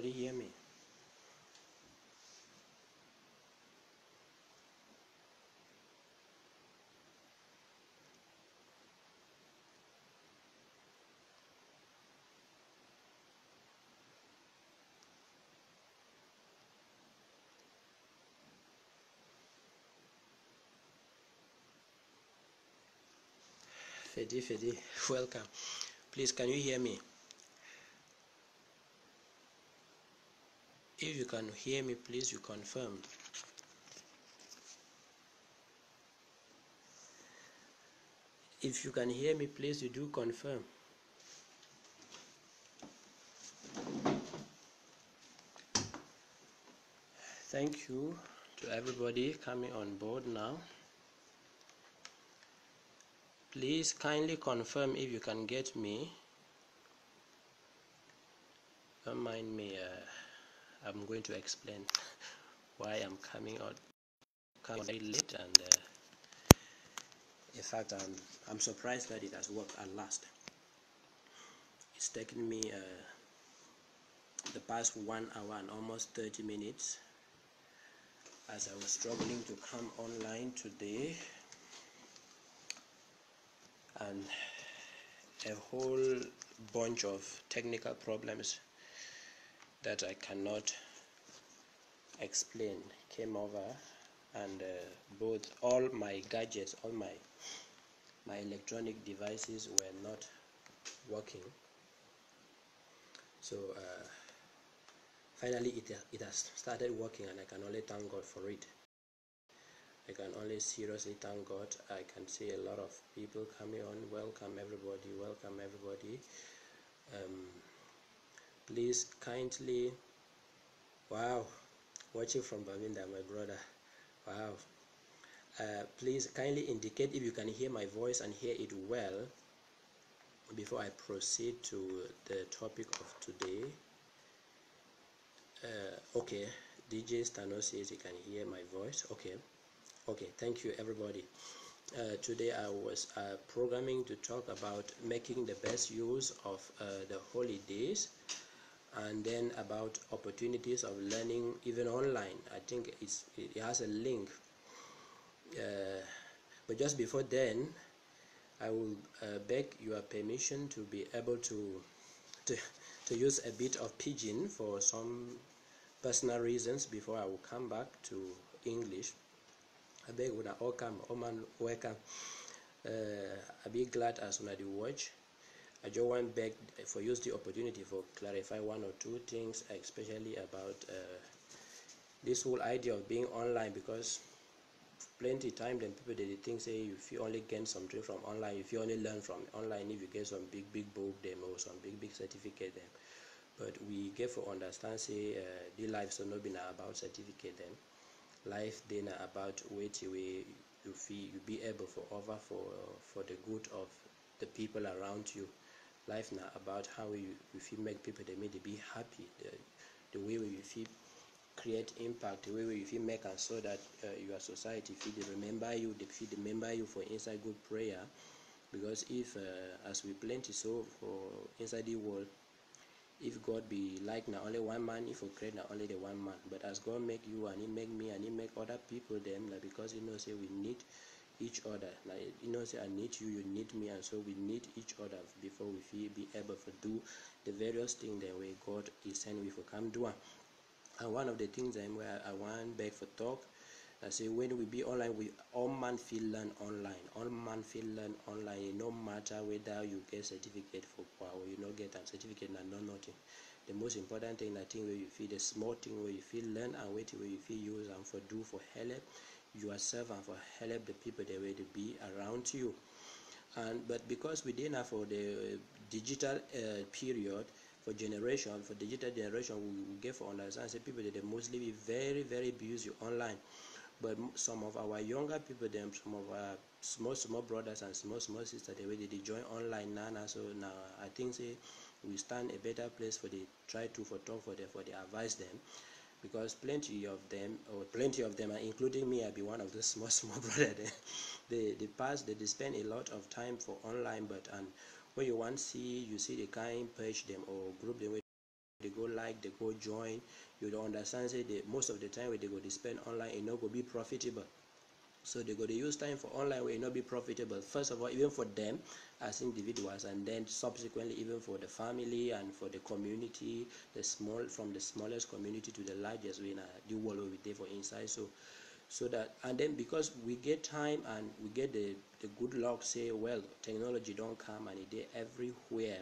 anybody hear me? Fedi Fedi welcome. Please can you hear me if you can hear me please you confirm. If you can hear me please you do confirm. Thank you to everybody coming on board now. Please kindly confirm if you can get me. Don't mind me uh, I'm going to explain why I'm coming out coming very late and uh, in fact I'm, I'm surprised that it has worked at last. It's taken me uh, the past one hour and almost 30 minutes as I was struggling to come online today. And a whole bunch of technical problems that I cannot explain came over and uh, both all my gadgets all my my electronic devices were not working. So uh, finally it, it has started working and I can only thank God for it. I can only seriously thank God. I can see a lot of people coming on. Welcome everybody welcome everybody. Um, please kindly wow watching from Bermuda my brother wow. Uh, please kindly indicate if you can hear my voice and hear it well before I proceed to the topic of today. Uh, okay DJ Stano says you can hear my voice. Okay okay thank you everybody. Uh, today I was uh, programming to talk about making the best use of uh, the holidays and then about opportunities of learning even online. I think it's it has a link. Uh, but just before then I will uh, beg your permission to be able to, to to use a bit of pidgin for some personal reasons before I will come back to English. I beg una all come all man welcome. Uh, I be glad as una the watch I just want beg for use the opportunity for clarify one or two things especially about uh, this whole idea of being online because plenty time then people they think say if you only gain something from online if you only learn from online if you get some big big book them or some big big certificate them. But we get for understand say uh, the life so not be about certificate them. Life then about wait way you feel you be able for over for for the good of the people around you life now about how you, you make people they they be happy the, the way you feel create impact the way you feel make and so that uh, your society feel they remember you they feel remember you for inside good prayer because if uh, as we plenty so for inside the world if God be like now only one man, if we create now only the one man. But as God make you and He make me and He make other people them, like because He knows say we need each other. Like you know say I need you, you need me, and so we need each other before we feel be able to do the various things that way God is sending we for come do. And one of the things then where I want back for talk I say when we be online, we all man feel learn online. All man feel learn online. No matter whether you get certificate for power you not get a certificate and not nothing. The most important thing I think where you feel the small thing where you feel learn and wait where you feel use and for do for help yourself and for help the people that to be around you. And but because we didn't have for the digital uh, period for generation for digital generation we, we get for understand say people that they mostly be very very busy online but some of our younger people them some of our small small brothers and small small sisters they already they join online now so now i think say we stand a better place for the try to for talk for them for the advise them because plenty of them or plenty of them are including me i'll be one of those small small brother they, they they pass they, they spend a lot of time for online but and when you want see you see the kind page them or group them with they go like they go join you don't understand say they most of the time where they go to spend online it not go be profitable so they go to use time for online will not be profitable. First of all even for them as individuals and then subsequently even for the family and for the community the small from the smallest community to the largest we in the world we there for inside. So so that and then because we get time and we get the, the good luck say well technology don't come and it everywhere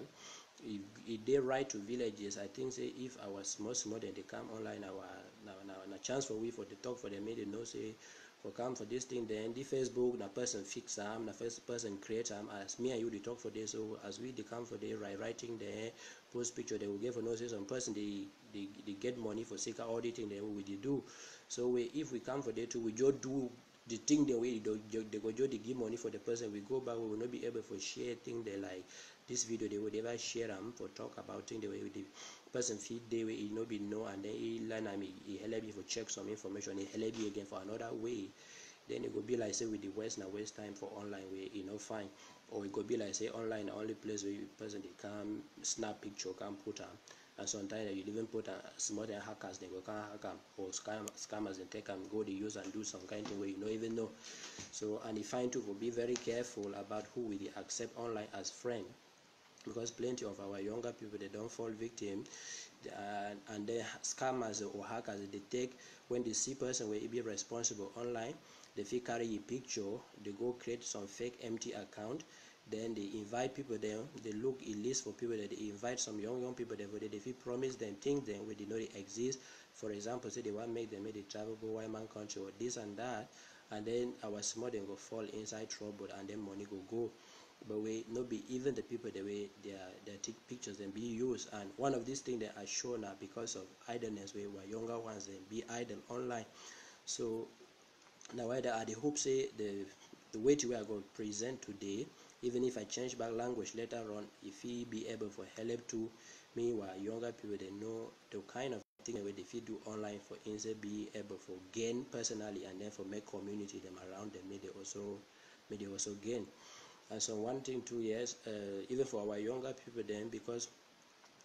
if, if they write to villages i think say if our small small then they come online our now now, now chance for we for the talk for the media know say for come for this thing then the facebook na person fix them na first person create them as me and you they talk for this so as we they come for the right writing there post picture they will get for no say some person they, they they get money for seeker auditing then we they do. So we if we come for there too we just do the thing the way they, they go just they give money for the person we go back we will not be able for share thing they like this video they would ever share them for talk about thing the way the person feed they way he no be know and then he learn am he, he help you for check some information he help you again for another way. Then it go be like say with the west na waste time for online way e no fine. Or it go be like say online only place where person dey come snap picture come put am. And sometimes you even put a small dem hackers dem go come hack am or scam scammers dem take am go dey use and do some kind thing wey you no even know. So and e fine too for be very careful about who we accept online as friend because plenty of our younger people they don't fall victim. Uh, and then scammers or hackers. They take when they see person will be responsible online they fit carry a picture they go create some fake empty account. Then they invite people there. They look a list for people that they invite some young young people there they, they fit promise them things them where they know they exist. For example say they want make them make they travel go white man country or this and that and then our small them go fall inside trouble and then money go go but we not be even the people the way they are they take pictures and be used. And one of these things that are shown now because of idleness. We were younger ones and be idle online. So now whether i hope say the the way to we are going to present today even if i change back language later on if he be able for help to me while younger people they know the kind of thing that they do online for instead be able for gain personally and then for make community them around them may they also may they also gain and so one thing two years uh, even for our younger people then because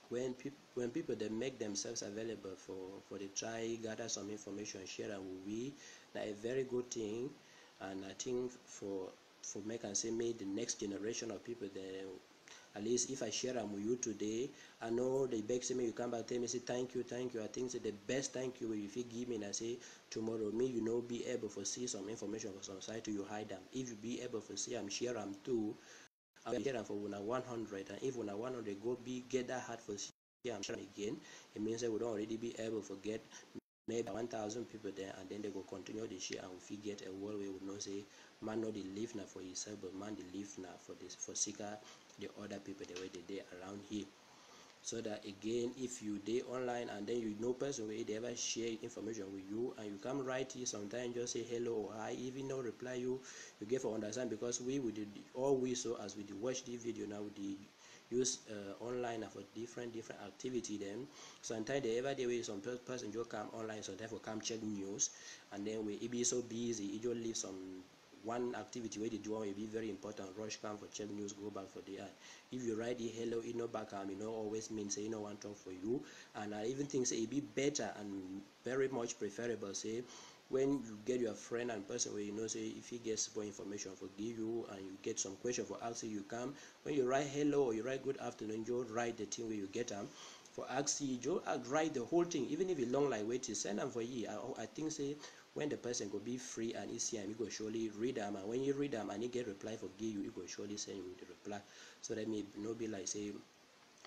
when people when people they make themselves available for for the try gather some information share and we that a very good thing. And i think for for make and say me the next generation of people then at least if I share them with you today, I know they beg me you come back tell me say thank you, thank you. I think say the best thank you if you give me and I say tomorrow me you know be able to see some information for some site to you hide them. If you be able to see I'm share them too, I'll share them for one 100 and if one 100 go be get that hard for see I'm sharing again, it means that we don't already be able to get maybe 1000 people there and then they go continue the share and if we get a world we know say man not the live now for himself but man the live now for this for seeker the other people the way they day around here. So that again if you day online and then you know person where they ever share information with you and you come right here sometimes just say hello or hi even no reply you you get for understand because we would all we so as we watch the video now we use uh, online for different different activity then sometimes they ever day way some person just come online so therefore come check news and then we it be so busy you just leave some one activity where they do will be very important. Rush come for check news go back for the eye. If you write the hello you know back um, you know always means say you know one talk for you. And i even think say it be better and very much preferable say when you get your friend and person where you know say if he gets more information for give you and you get some question for ask you come. When you write hello or you write good afternoon you write the thing where you get them for ask you write the whole thing even if it long like wait to send them for you. I, I think say when the person go be free and he see he go surely read them and when you read them and he get reply for give you he go surely send you the reply. So that may no be like say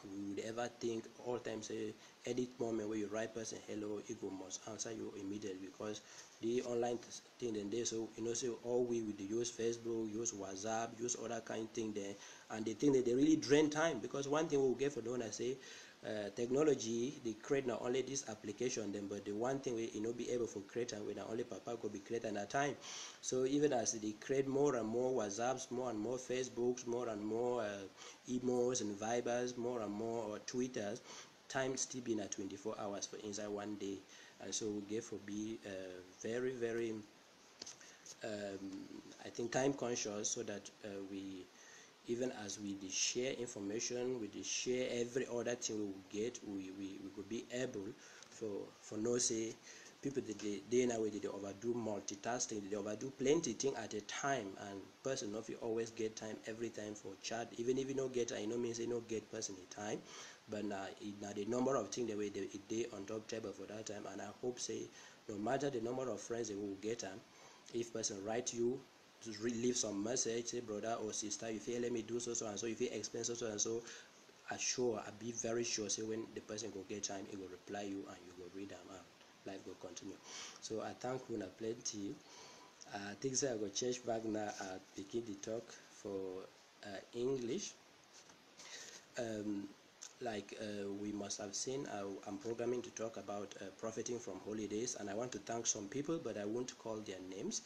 we would ever think all time say edit moment where you write person hello it go must answer you immediately because the online thing then they so you know say all we would use facebook use whatsapp use other kind thing there and they think that they really drain time because one thing we will get for doing i say uh, technology they create not only this application then but the one thing we you know be able to create and with only papa could be create at a time. So even as they create more and more whatsapps more and more facebooks more and more uh, and vibers more and more uh, twitters time still being at 24 hours for inside one day. And so we therefore be uh, very very um, i think time conscious so that uh, we even as we share information we share every other thing we get we, we, we could be able for for no say people they they now they overdo multitasking they overdo plenty thing at a time. And person of you always get time every time for chat. Even if you don't get I know means you don't get person time but now, now the number of things the way they, they on top table for that time. And I hope say no matter the number of friends they will get them if person write you leave some message say brother or sister if you let me do so so and so if you explain so so and so assure I be very sure say when the person will get time he will reply you and you will read them out. Life will continue. So I thank una plenty. I think say I go change back now and begin the talk for uh, English. Um, like uh, we must have seen uh, I'm programming to talk about uh, profiting from holidays and I want to thank some people but I won't call their names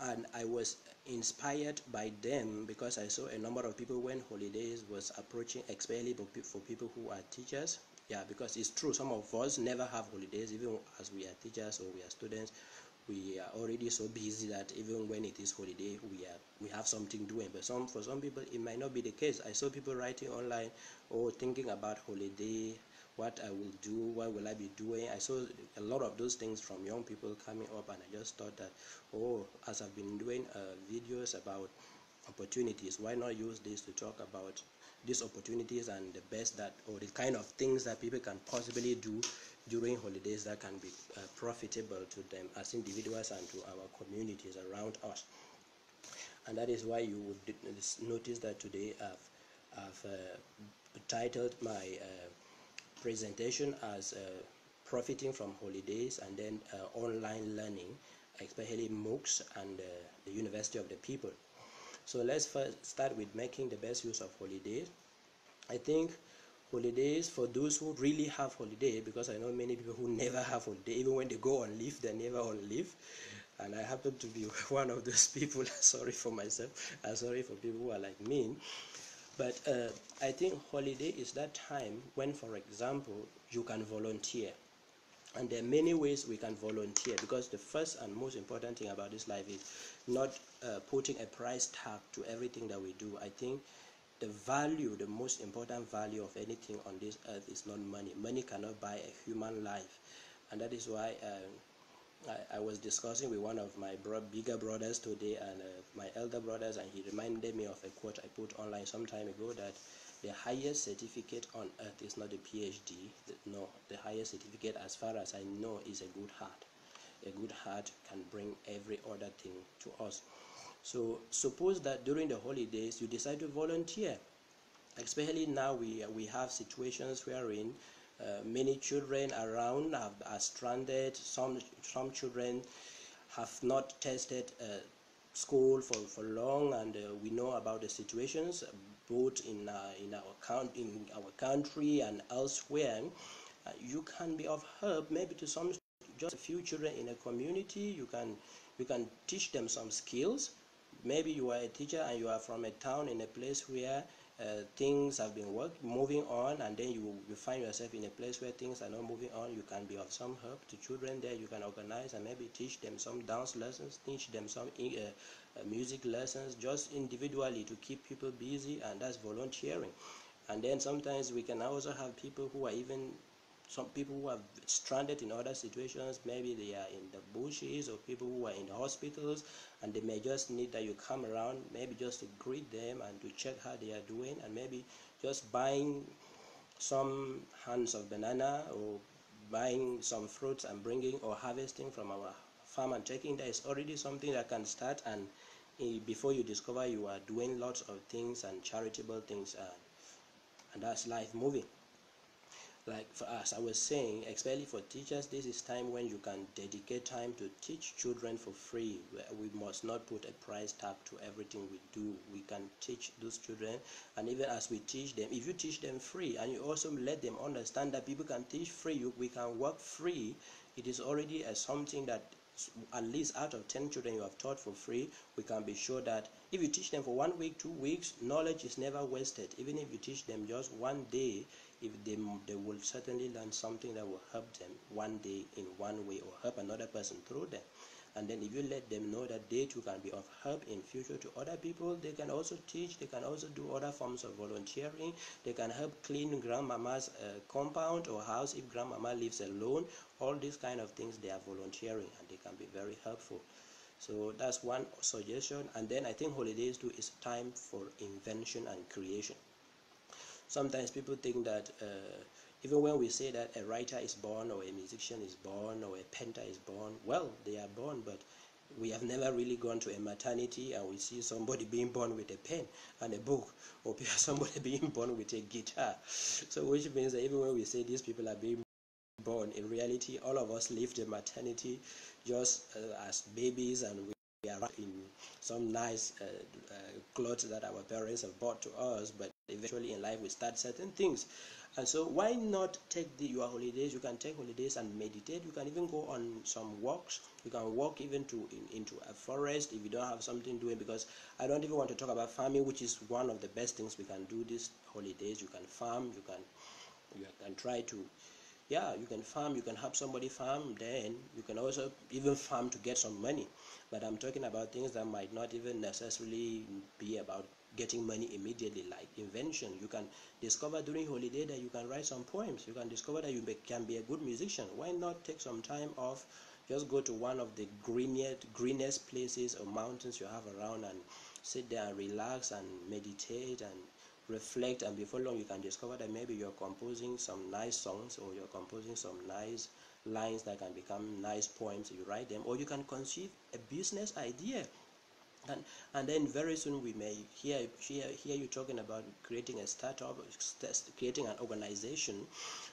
and I was inspired by them because I saw a number of people when holidays was approaching especially for people who are teachers. Yeah because it's true some of us never have holidays even as we are teachers or we are students we are already so busy that even when it is holiday we are we have something doing. But some for some people it might not be the case. I saw people writing online or thinking about holiday what i will do what will i be doing? I saw a lot of those things from young people coming up and i just thought that oh as i've been doing uh, videos about opportunities why not use this to talk about these opportunities and the best that or the kind of things that people can possibly do during holidays that can be uh, profitable to them as individuals and to our communities around us. And that is why you would notice that today I've, I've uh, titled my uh, presentation as uh, profiting from holidays and then uh, online learning especially MOOCs and uh, the University of the People. So let's first start with making the best use of holidays I think holidays for those who really have holiday because I know many people who never have holiday even when they go on leave they're never on leave. And I happen to be one of those people sorry for myself I'm sorry for people who are like me but uh, I think holiday is that time when for example you can volunteer and there are many ways we can volunteer because the first and most important thing about this life is not uh, putting a price tag to everything that we do I think the value, the most important value of anything on this earth is not money. Money cannot buy a human life. And that is why um, I, I, was discussing with one of my bro bigger brothers today and uh, my elder brothers, and he reminded me of a quote I put online some time ago that the highest certificate on earth is not a PhD. No, the highest certificate, as far as I know, is a good heart. A good heart can bring every other thing to us. So suppose that during the holidays you decide to volunteer. Especially now we, we have situations wherein uh, many children around have, are stranded. Some, some children have not tested uh, school for, for long and uh, we know about the situations both in, uh, in, our, count, in our country and elsewhere. Uh, you can be of help maybe to some just a few children in a community. You can, you can teach them some skills maybe you are a teacher and you are from a town in a place where uh, things have been work, moving on and then you, you find yourself in a place where things are not moving on. You can be of some help to children there. You can organize and maybe teach them some dance lessons teach them some uh, uh, music lessons just individually to keep people busy and that's volunteering. And then sometimes we can also have people who are even some people who are stranded in other situations maybe they are in the bushes or people who are in hospitals and they may just need that you come around maybe just to greet them and to check how they are doing and maybe just buying some hands of banana or buying some fruits and bringing or harvesting from our farm and taking that is already something that can start and before you discover you are doing lots of things and charitable things uh, and that's life moving like for us i was saying especially for teachers this is time when you can dedicate time to teach children for free we must not put a price tag to everything we do. We can teach those children and even as we teach them if you teach them free and you also let them understand that people can teach free you, we can work free it is already a something that at least out of 10 children you have taught for free we can be sure that if you teach them for one week two weeks knowledge is never wasted. Even if you teach them just one day if they they will certainly learn something that will help them one day in one way or help another person through them and then if you let them know that they too can be of help in future to other people they can also teach they can also do other forms of volunteering. They can help clean grandmama's uh, compound or house if grandmama lives alone. All these kind of things they are volunteering and they can be very helpful. So that's one suggestion. And then i think holidays too is time for invention and creation sometimes people think that uh, even when we say that a writer is born or a musician is born or a painter is born well they are born but we have never really gone to a maternity and we see somebody being born with a pen and a book or somebody being born with a guitar. So which means that even when we say these people are being born in reality all of us leave the maternity just uh, as babies and we are in some nice uh, uh, clothes that our parents have bought to us but eventually in life we start certain things. And so why not take the, your holidays? You can take holidays and meditate. You can even go on some walks. You can walk even to in, into a forest if you don't have something doing because i don't even want to talk about farming which is one of the best things we can do these holidays. You can farm you can you can try to yeah you can farm you can help somebody farm then you can also even farm to get some money. But i'm talking about things that might not even necessarily be about getting money immediately like invention. You can discover during holiday that you can write some poems. You can discover that you can be a good musician. Why not take some time off? Just go to one of the greenest greenest places or mountains you have around and sit there and relax and meditate and reflect. And before long you can discover that maybe you're composing some nice songs or you're composing some nice lines that can become nice poems. You write them. Or you can conceive a business idea and and then very soon we may hear hear, hear you talking about creating a startup creating an organization.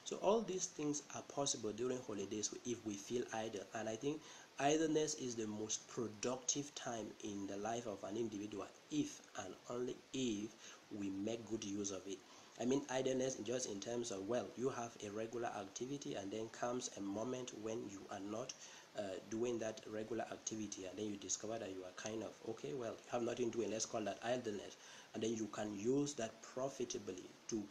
So all these things are possible during holidays if we feel idle. And i think idleness is the most productive time in the life of an individual if and only if we make good use of it. I mean idleness just in terms of well you have a regular activity and then comes a moment when you are not uh, doing that regular activity and then you discover that you are kind of okay well you have nothing to doing let's call that idleness. And then you can use that profitably to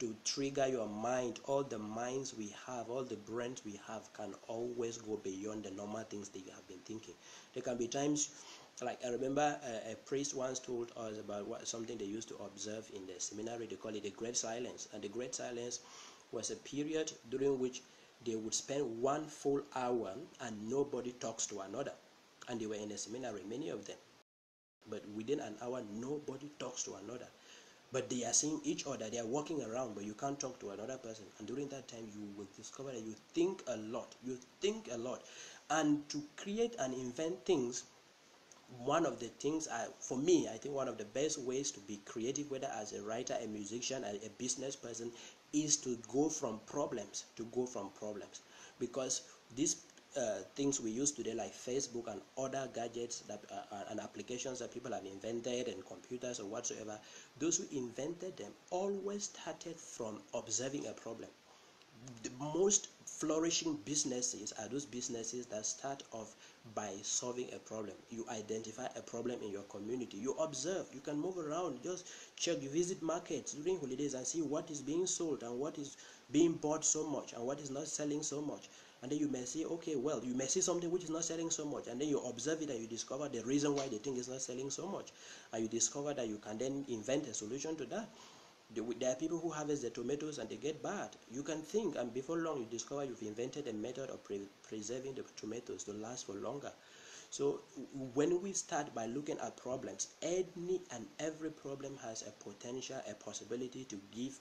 to trigger your mind. All the minds we have all the brains we have can always go beyond the normal things that you have been thinking. There can be times like I remember a, a, priest once told us about what something they used to observe in the seminary. They call it the Great Silence, and the Great Silence was a period during which they would spend one full hour and nobody talks to another. And they were in a seminary, many of them. But within an hour, nobody talks to another. But they are seeing each other, they are walking around, but you can't talk to another person. And during that time, you will discover that you think a lot. You think a lot. And to create and invent things, one of the things I, for me, I think one of the best ways to be creative, whether as a writer, a musician, a, a business person, is to go from problems to go from problems. Because these uh, things we use today like facebook and other gadgets that uh, and applications that people have invented and computers or whatsoever those who invented them always started from observing a problem. The most flourishing businesses are those businesses that start off by solving a problem. You identify a problem in your community. You observe. You can move around. Just check you visit markets during holidays and see what is being sold and what is being bought so much and what is not selling so much. And then you may say okay well you may see something which is not selling so much. And then you observe it and you discover the reason why the thing is not selling so much. And you discover that you can then invent a solution to that there are people who harvest the tomatoes and they get bad. You can think, and before long, you discover you've invented a method of pre preserving the tomatoes to last for longer. So, when we start by looking at problems, any and every problem has a potential, a possibility to give,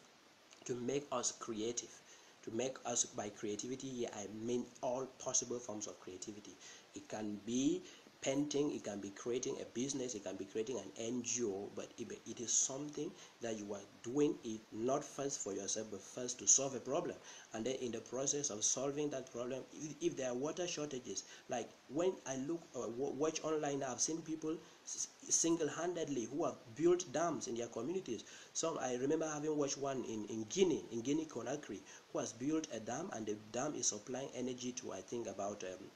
to make us creative. To make us, by creativity here, I mean all possible forms of creativity. It can be painting, it can be creating a business, it can be creating an NGO, but it is something that you are doing it not first for yourself, but first to solve a problem. And then in the process of solving that problem, if there are water shortages, like when I look uh, watch online, I've seen people single-handedly who have built dams in their communities. Some I remember having watched one in, in Guinea, in Guinea Conakry, who has built a dam and the dam is supplying energy to I think about um,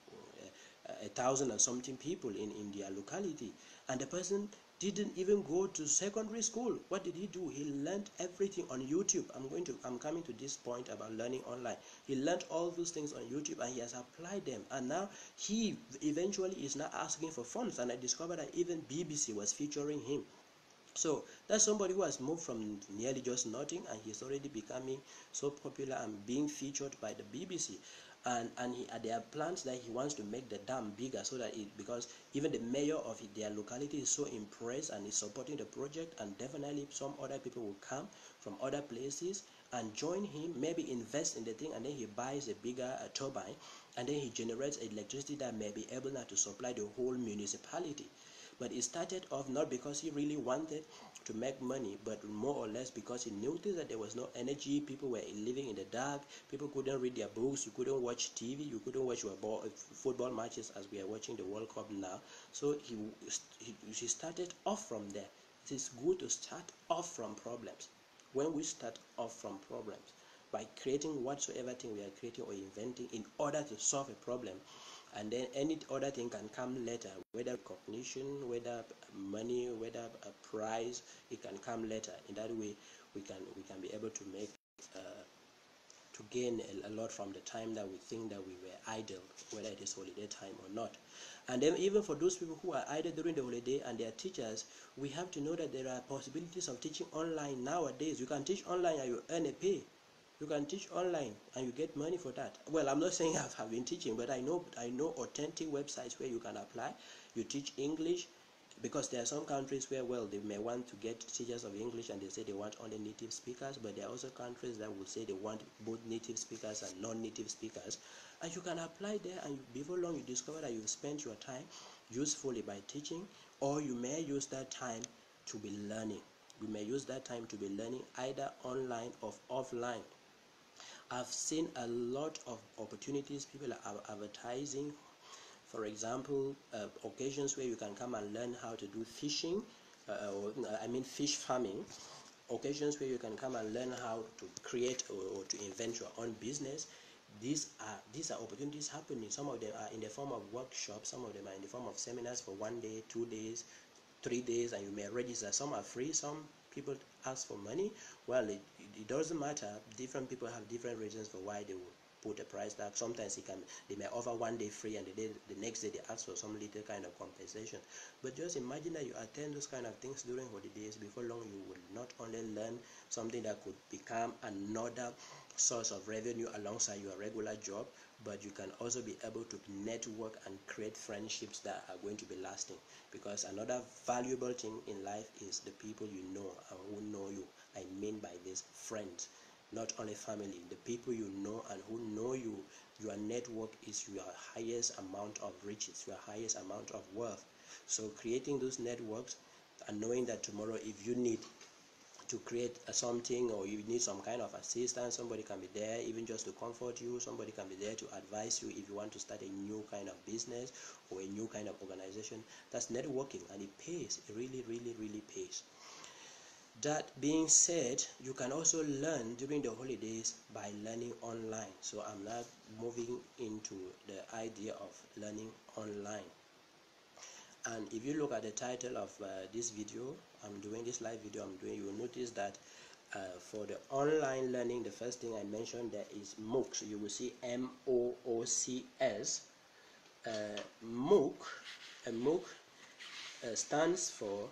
a thousand and something people in, in their locality. And the person didn't even go to secondary school. What did he do? He learned everything on youtube. I'm going to i'm coming to this point about learning online. He learned all those things on youtube and he has applied them. And now he eventually is now asking for funds. And i discovered that even bbc was featuring him. So that's somebody who has moved from nearly just nothing and he's already becoming so popular and being featured by the bbc and and he, uh, there are plans that he wants to make the dam bigger so that it because even the mayor of their locality is so impressed and is supporting the project and definitely some other people will come from other places and join him maybe invest in the thing and then he buys a bigger uh, turbine and then he generates electricity that may be able now to supply the whole municipality but he started off not because he really wanted to make money, but more or less because he noticed that there was no energy. People were living in the dark. People couldn't read their books. You couldn't watch TV. You couldn't watch ball, football matches as we are watching the World Cup now. So he, he, he started off from there. It is good to start off from problems. When we start off from problems, by creating whatsoever thing we are creating or inventing in order to solve a problem, and then any other thing can come later whether recognition whether money whether a prize it can come later. In that way we can we can be able to make uh, to gain a, a, lot from the time that we think that we were idle whether it is holiday time or not. And then even for those people who are idle during the holiday and their teachers we have to know that there are possibilities of teaching online nowadays. You can teach online and you earn a pay you can teach online and you get money for that. Well i'm not saying i've, I've been teaching but i know i know authentic websites where you can apply. You teach english because there are some countries where well they may want to get teachers of english and they say they want only native speakers but there are also countries that will say they want both native speakers and non-native speakers. And you can apply there and before long you discover that you've spent your time usefully by teaching or you may use that time to be learning. You may use that time to be learning either online or offline I've seen a lot of opportunities people are advertising. For example uh, occasions where you can come and learn how to do fishing uh, or, I mean fish farming. Occasions where you can come and learn how to create or, or, to invent your own business. These are these are opportunities happening. Some of them are in the form of workshops some of them are in the form of seminars for one day two days three days and you may register. Some are free some people ask for money well it, it doesn't matter. Different people have different reasons for why they will put a price tag. Sometimes it can they may offer one day free and the, day, the next day they ask for some little kind of compensation. But just imagine that you attend those kind of things during holidays. Before long you will not only learn something that could become another source of revenue alongside your regular job but you can also be able to network and create friendships that are going to be lasting. Because another valuable thing in life is the people you know and who know you. I mean by this friends not only family the people you know and who know you your network is your highest amount of riches your highest amount of wealth. So creating those networks and knowing that tomorrow if you need to create something or you need some kind of assistance somebody can be there even just to comfort you somebody can be there to advise you if you want to start a new kind of business or a new kind of organization that's networking and it pays it really really really pays that being said you can also learn during the holidays by learning online. So i'm now moving into the idea of learning online. And if you look at the title of uh, this video i'm doing this live video i'm doing you will notice that uh, for the online learning the first thing i mentioned there is moocs. You will see m-o-o-c-s uh, mooc a mooc uh, stands for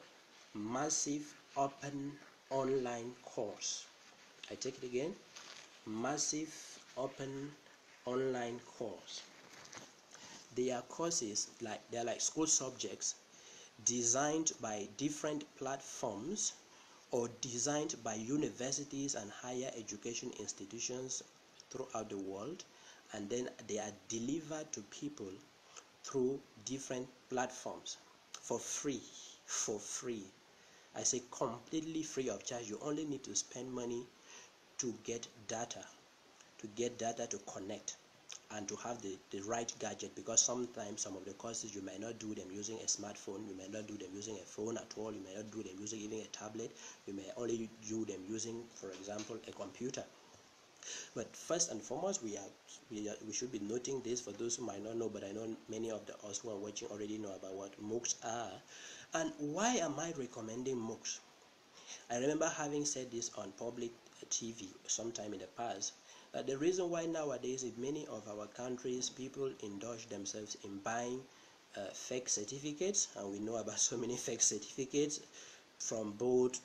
massive open online course. I take it again. Massive open online course. They are courses like they're like school subjects designed by different platforms or designed by universities and higher education institutions throughout the world and then they are delivered to people through different platforms for free for free i say completely free of charge. You only need to spend money to get data to get data to connect and to have the, the right gadget because sometimes some of the courses you may not do them using a smartphone you may not do them using a phone at all you may not do them using even a tablet you may only do them using for example a computer. But first and foremost we are we, are, we should be noting this for those who might not know but i know many of the us who are watching already know about what moocs are and why am i recommending moocs? I remember having said this on public tv sometime in the past that the reason why nowadays in many of our countries people indulge themselves in buying uh, fake certificates and we know about so many fake certificates from both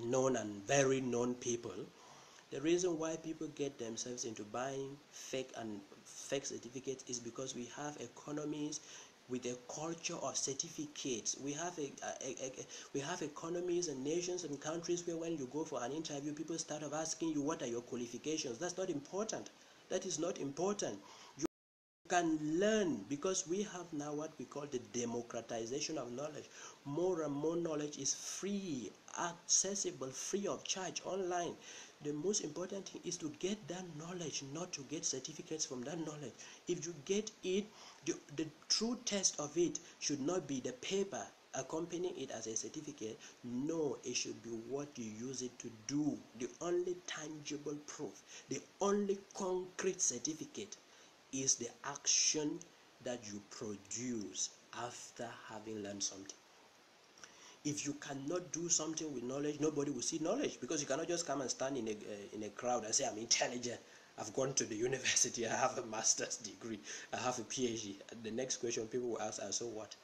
known and very known people the reason why people get themselves into buying fake and fake certificates is because we have economies with a culture of certificates. We have a, a, a, a, we have economies and nations and countries where when you go for an interview, people start of asking you what are your qualifications. That's not important. That is not important. You can learn because we have now what we call the democratization of knowledge. More and more knowledge is free, accessible, free of charge, online the most important thing is to get that knowledge not to get certificates from that knowledge. If you get it the, the true test of it should not be the paper accompanying it as a certificate. No it should be what you use it to do. The only tangible proof the only concrete certificate is the action that you produce after having learned something if you cannot do something with knowledge nobody will see knowledge because you cannot just come and stand in a, uh, in a crowd and say i'm intelligent. I've gone to the university. I have a master's degree. I have a phd the next question people will ask are so what?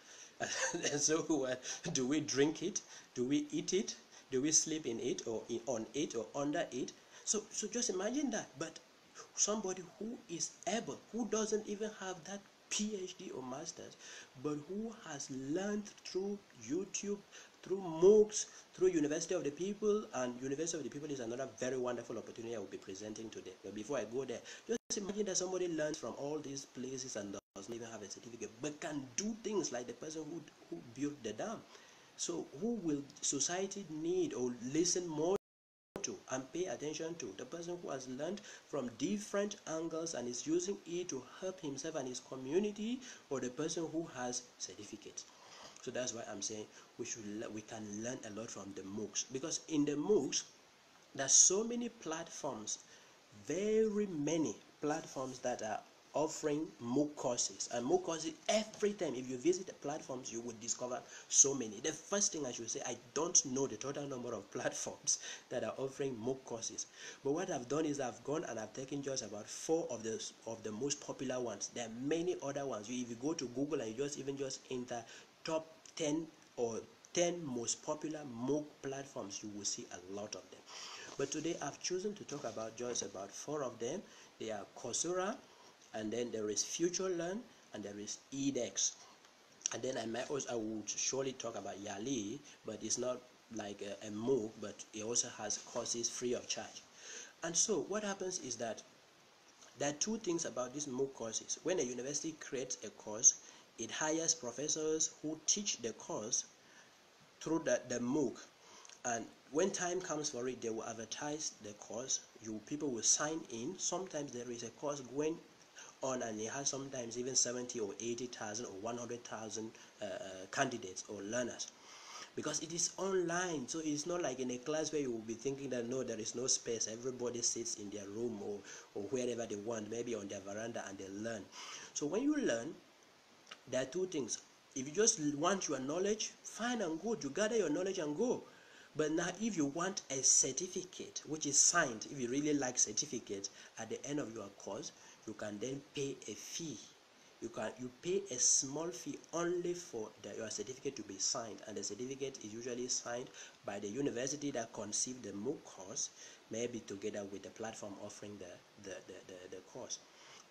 And so uh, do we drink it? Do we eat it? Do we sleep in it or in, on it or under it? So so just imagine that. But somebody who is able who doesn't even have that PhD or master's, but who has learned through YouTube, through MOOCs, through University of the People, and University of the People is another very wonderful opportunity I will be presenting today. But before I go there, just imagine that somebody learns from all these places and doesn't even have a certificate, but can do things like the person who, who built the dam. So who will society need or listen more and pay attention to the person who has learned from different angles and is using it to help himself and his community or the person who has certificates so that's why i'm saying we should we can learn a lot from the moocs. Because in the moocs there's so many platforms very many platforms that are offering MOOC courses. And MOOC courses, every time if you visit the platforms, you will discover so many. The first thing I should say, I don't know the total number of platforms that are offering MOOC courses. But what I've done is I've gone and I've taken just about four of the, of the most popular ones. There are many other ones. if you go to Google and you just even just enter top 10 or 10 most popular MOOC platforms, you will see a lot of them. But today I've chosen to talk about just about four of them. They are Coursera, and then there is FutureLearn and there is edX and then I might also I would surely talk about YALI but it's not like a, a MOOC but it also has courses free of charge. And so what happens is that there are two things about these MOOC courses. When a university creates a course it hires professors who teach the course through the, the MOOC. And when time comes for it they will advertise the course. You people will sign in. Sometimes there is a course going on and it has sometimes even 70 or 80,000 or 100,000 uh, uh, candidates or learners. Because it is online so it's not like in a class where you will be thinking that no there is no space. Everybody sits in their room or, or wherever they want maybe on their veranda and they learn. So when you learn there are two things. If you just want your knowledge fine and good. You gather your knowledge and go. But now if you want a certificate which is signed if you really like certificate at the end of your course you can then pay a fee. You can you pay a small fee only for the, your certificate to be signed and the certificate is usually signed by the university that conceived the MOOC course maybe together with the platform offering the the, the, the, the course.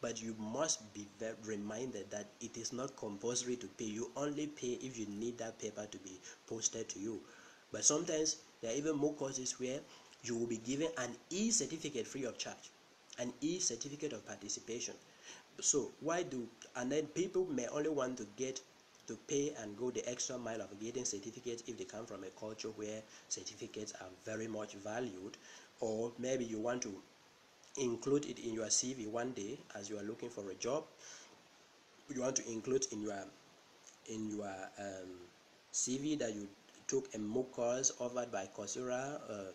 But you must be reminded that it is not compulsory to pay. You only pay if you need that paper to be posted to you. But sometimes there are even more courses where you will be given an e-certificate free of charge an e-certificate of participation. So why do and then people may only want to get to pay and go the extra mile of getting certificates if they come from a culture where certificates are very much valued or maybe you want to include it in your CV one day as you are looking for a job. You want to include in your in your um, CV that you took a MOOC course offered by Coursera uh,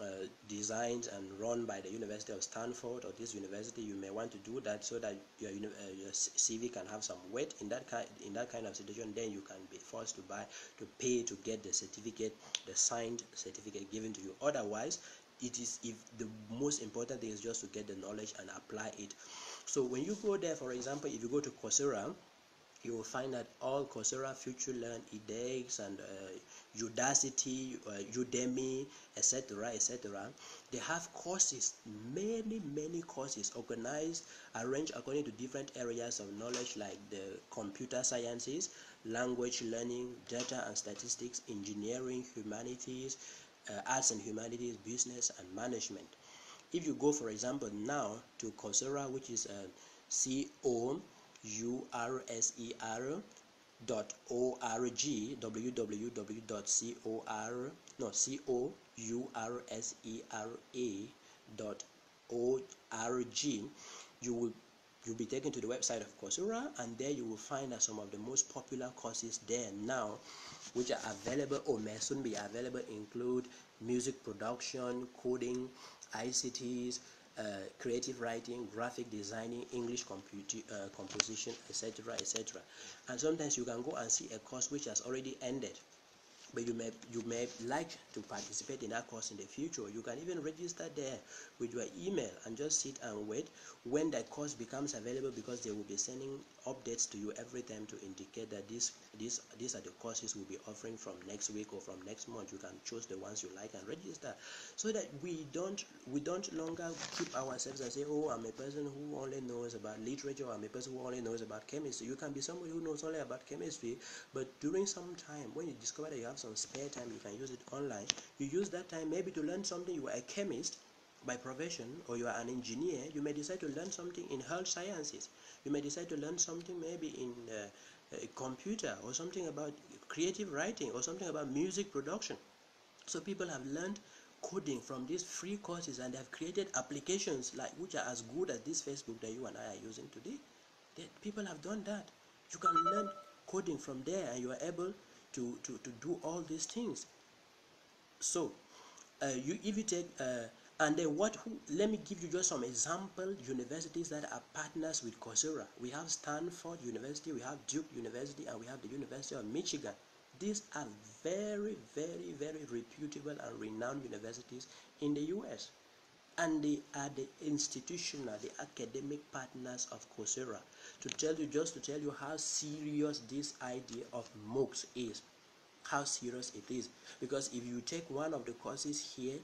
uh, designed and run by the University of Stanford or this university, you may want to do that so that your, uh, your CV can have some weight in that kind in that kind of situation. Then you can be forced to buy to pay to get the certificate, the signed certificate given to you. Otherwise, it is if the most important thing is just to get the knowledge and apply it. So when you go there, for example, if you go to Coursera, you will find that all Coursera, FutureLearn, edX, and uh, Udacity, uh, Udemy, etc., etc., they have courses, many, many courses organized, arranged according to different areas of knowledge like the computer sciences, language learning, data and statistics, engineering, humanities, uh, arts and humanities, business, and management. If you go, for example, now to Coursera, which is uh, C-O urser dot org www.cor no c o u r s e r a dot org you will you'll be taken to the website of Coursera and there you will find some of the most popular courses there now which are available or may soon be available include music production coding ICTs uh, creative writing, graphic designing, English uh, composition, etc., etc. And sometimes you can go and see a course which has already ended but you may you may like to participate in that course in the future. You can even register there with your email and just sit and wait. When that course becomes available because they will be sending updates to you every time to indicate that this these these are the courses we'll be offering from next week or from next month. You can choose the ones you like and register. So that we don't we don't longer keep ourselves and say oh i'm a person who only knows about literature. I'm a person who only knows about chemistry. You can be somebody who knows only about chemistry but during some time when you discover that you have some spare time you can use it online. You use that time maybe to learn something. You are a chemist by profession or you are an engineer. You may decide to learn something in health sciences. You may decide to learn something maybe in uh, a computer or something about creative writing or something about music production. So people have learned coding from these free courses and they have created applications like which are as good as this facebook that you and i are using today. They, people have done that. You can learn coding from there and you are able to, to, to do all these things. So, uh, you if you take uh, and then what who, let me give you just some example universities that are partners with Coursera. We have Stanford University, we have Duke University, and we have the University of Michigan. These are very, very, very reputable and renowned universities in the US. And they are the institutional, the academic partners of Coursera to tell you just to tell you how serious this idea of MOOCs is how serious it is. Because if you take one of the courses here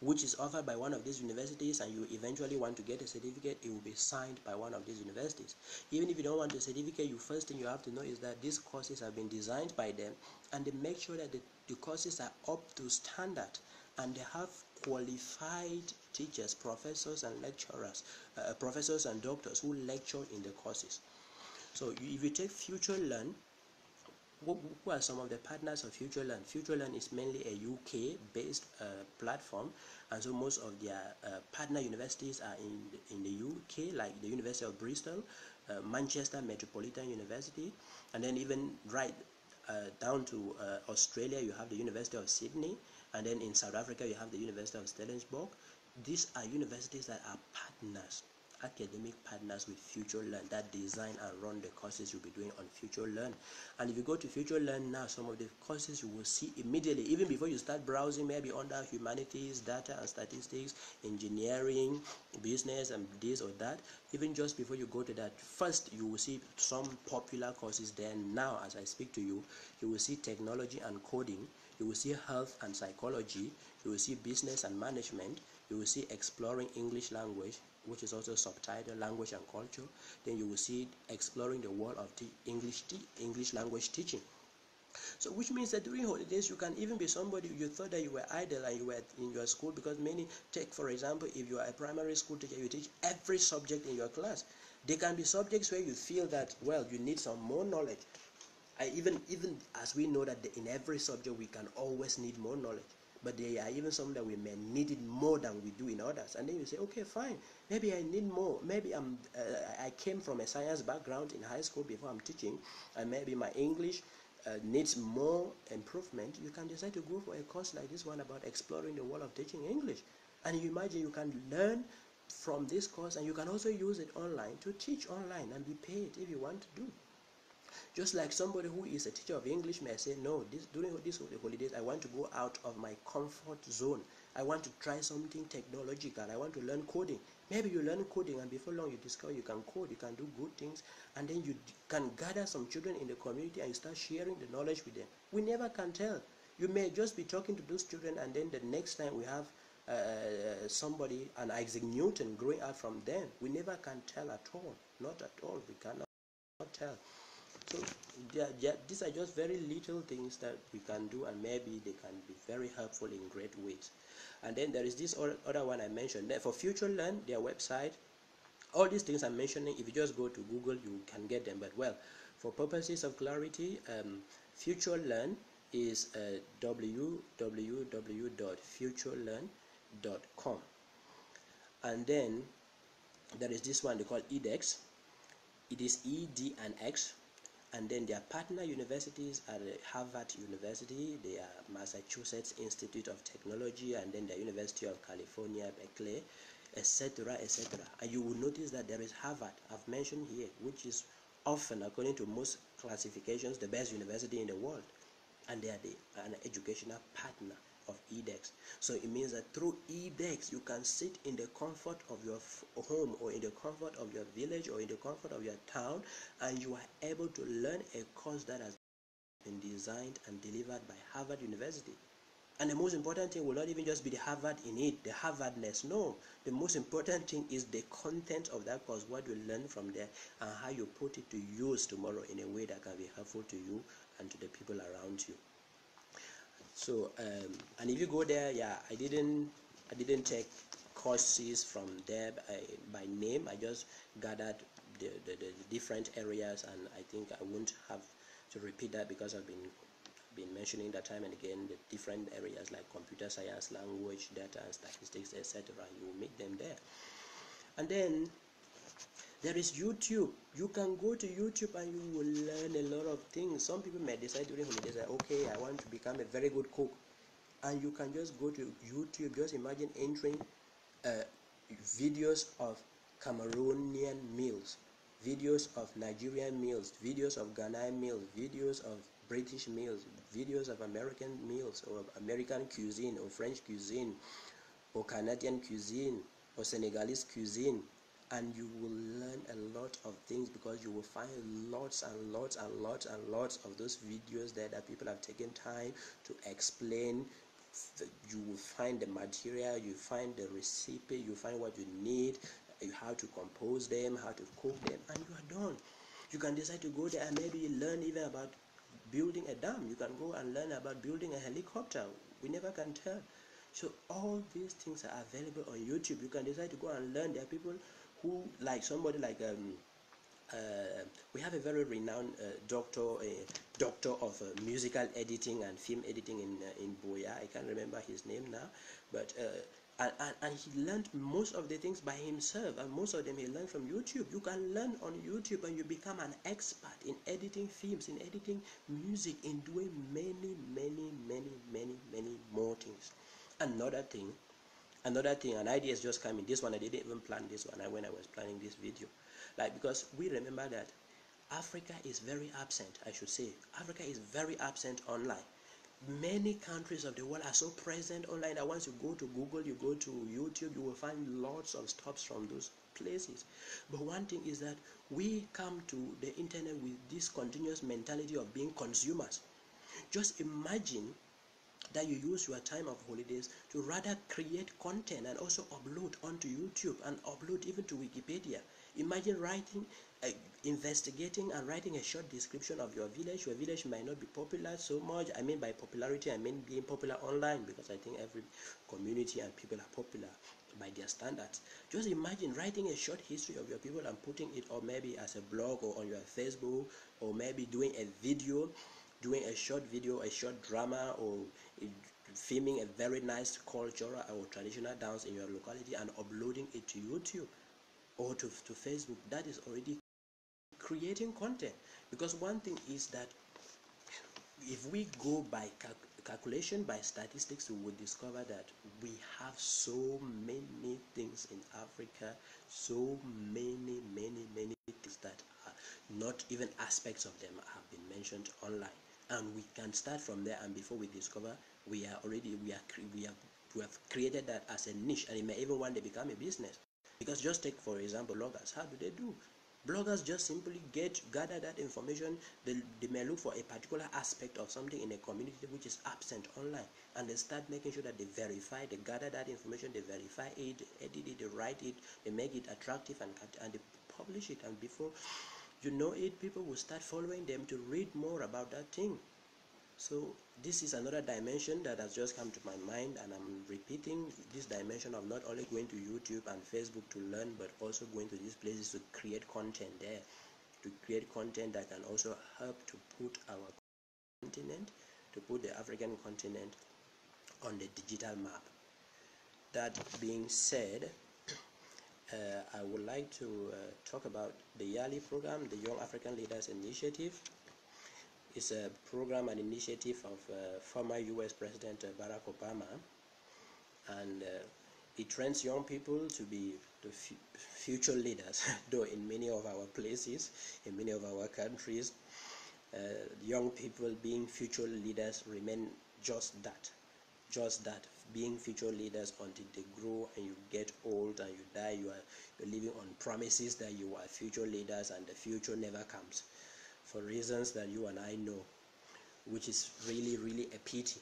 which is offered by one of these universities and you eventually want to get a certificate it will be signed by one of these universities. Even if you don't want a certificate you first thing you have to know is that these courses have been designed by them and they make sure that the, the courses are up to standard and they have qualified teachers, professors and lecturers, uh, professors and doctors who lecture in the courses. So if you take Future Learn, who, who are some of the partners of FutureLearn? FutureLearn is mainly a UK-based uh, platform, and so most of their uh, partner universities are in the, in the UK, like the University of Bristol, uh, Manchester Metropolitan University, and then even right uh, down to uh, Australia, you have the University of Sydney, and then in South Africa you have the University of Stellenbosch. These are universities that are partners academic partners with future learn that design and run the courses you'll be doing on future learn. And if you go to future learn now some of the courses you will see immediately even before you start browsing maybe under humanities data and statistics engineering business and this or that even just before you go to that first you will see some popular courses there. Now as i speak to you you will see technology and coding you will see health and psychology, you will see business and management, you will see exploring English language, which is also subtitled language and culture. Then you will see exploring the world of English English language teaching. So which means that during holidays you can even be somebody you thought that you were idle and you were in your school because many take for example if you are a primary school teacher you teach every subject in your class. There can be subjects where you feel that well you need some more knowledge I even even as we know that the, in every subject we can always need more knowledge. But there are even some that we may need it more than we do in others. And then you say okay fine. Maybe i need more. Maybe i'm uh, i came from a science background in high school before i'm teaching and maybe my english uh, needs more improvement, you can decide to go for a course like this one about exploring the world of teaching English. And you imagine you can learn from this course and you can also use it online to teach online and be paid if you want to do. Just like somebody who is a teacher of English may say, no, this, during these holidays, I want to go out of my comfort zone. I want to try something technological. I want to learn coding. Maybe you learn coding and before long you discover you can code, you can do good things, and then you can gather some children in the community and you start sharing the knowledge with them. We never can tell. You may just be talking to those children and then the next time we have uh, somebody, an Isaac Newton growing out from them. We never can tell at all. Not at all. We cannot tell. So yeah, these are just very little things that we can do and maybe they can be very helpful in great ways. And then there is this other one I mentioned. That for Future Learn, their website, all these things I'm mentioning, if you just go to Google, you can get them. But well, for purposes of clarity, um, Future Learn is uh, www.futurelearn.com. And then there is this one they call edX. It is E, D, and X and then their partner universities are Harvard University, they are Massachusetts Institute of Technology, and then the University of California, Berkeley, etc., etc. And you will notice that there is Harvard, I've mentioned here, which is often, according to most classifications, the best university in the world. And they are the, an educational partner of edX. So it means that through edX, you can sit in the comfort of your home or in the comfort of your village or in the comfort of your town and you are able to learn a course that has been designed and delivered by Harvard University. And the most important thing will not even just be the Harvard in it, the Harvardness. No, the most important thing is the content of that course, what you learn from there, and how you put it to use tomorrow in a way that can be helpful to you and to the people around you so um, and if you go there yeah I didn't I didn't take courses from there by, name. I just gathered the, the, the, different areas and I think I won't have to repeat that because I've been been mentioning that time and again the different areas like computer science language data and statistics etc you will meet them there. And then there is YouTube. You can go to YouTube and you will learn a lot of things. Some people may decide during holidays that okay, I want to become a very good cook, and you can just go to YouTube. Just imagine entering uh, videos of Cameroonian meals, videos of Nigerian meals, videos of Ghanaian meals, videos of British meals, videos of American meals, or American cuisine, or French cuisine, or Canadian cuisine, or Senegalese cuisine, and you will learn a lot of things because you will find lots and lots and lots and lots of those videos there that people have taken time to explain. You will find the material you find the recipe you find what you need you how to compose them how to cook them and you are done. You can decide to go there and maybe learn even about building a dam. You can go and learn about building a helicopter. We never can tell. So all these things are available on youtube. You can decide to go and learn. There are people who like somebody like um, uh, we have a very renowned uh, doctor, a doctor of uh, musical editing and film editing in uh, in Buea. I can't remember his name now, but uh, and, and, and he learned most of the things by himself, and most of them he learned from YouTube. You can learn on YouTube, and you become an expert in editing films, in editing music, in doing many, many, many, many, many more things. Another thing another thing an idea is just coming. This one i didn't even plan this one when i was planning this video. Like because we remember that africa is very absent i should say. Africa is very absent online. Many countries of the world are so present online that once you go to google you go to youtube you will find lots of stops from those places. But one thing is that we come to the internet with this continuous mentality of being consumers. Just imagine that you use your time of holidays to rather create content and also upload onto YouTube and upload even to Wikipedia. Imagine writing, uh, investigating and writing a short description of your village. Your village might not be popular so much. I mean by popularity, I mean being popular online because I think every community and people are popular by their standards. Just imagine writing a short history of your people and putting it or maybe as a blog or on your Facebook or maybe doing a video doing a short video, a short drama, or filming a very nice cultural or traditional dance in your locality and uploading it to YouTube or to, to Facebook, that is already creating content. Because one thing is that if we go by cal calculation by statistics we would discover that we have so many things in africa so many many many things that are not even aspects of them have been mentioned online and we can start from there and before we discover we are already we are we have we have created that as a niche and it may even one day become a business. Because just take for example bloggers. How do they do? Bloggers just simply get gather that information. They, they may look for a particular aspect of something in a community which is absent online and they start making sure that they verify they gather that information they verify it edit it they write it they make it attractive and, and they publish it. And before you know it people will start following them to read more about that thing so this is another dimension that has just come to my mind and i'm repeating this dimension of not only going to youtube and facebook to learn but also going to these places to create content there to create content that can also help to put our continent to put the african continent on the digital map that being said uh, I would like to uh, talk about the YALI program, the Young African Leaders Initiative. It's a program and initiative of uh, former US President uh, Barack Obama, and uh, it trains young people to be the future leaders. Though in many of our places, in many of our countries, uh, young people being future leaders remain just that, just that, being future leaders until they grow and you get old and you die. You are living on promises that you are future leaders, and the future never comes for reasons that you and I know, which is really, really a pity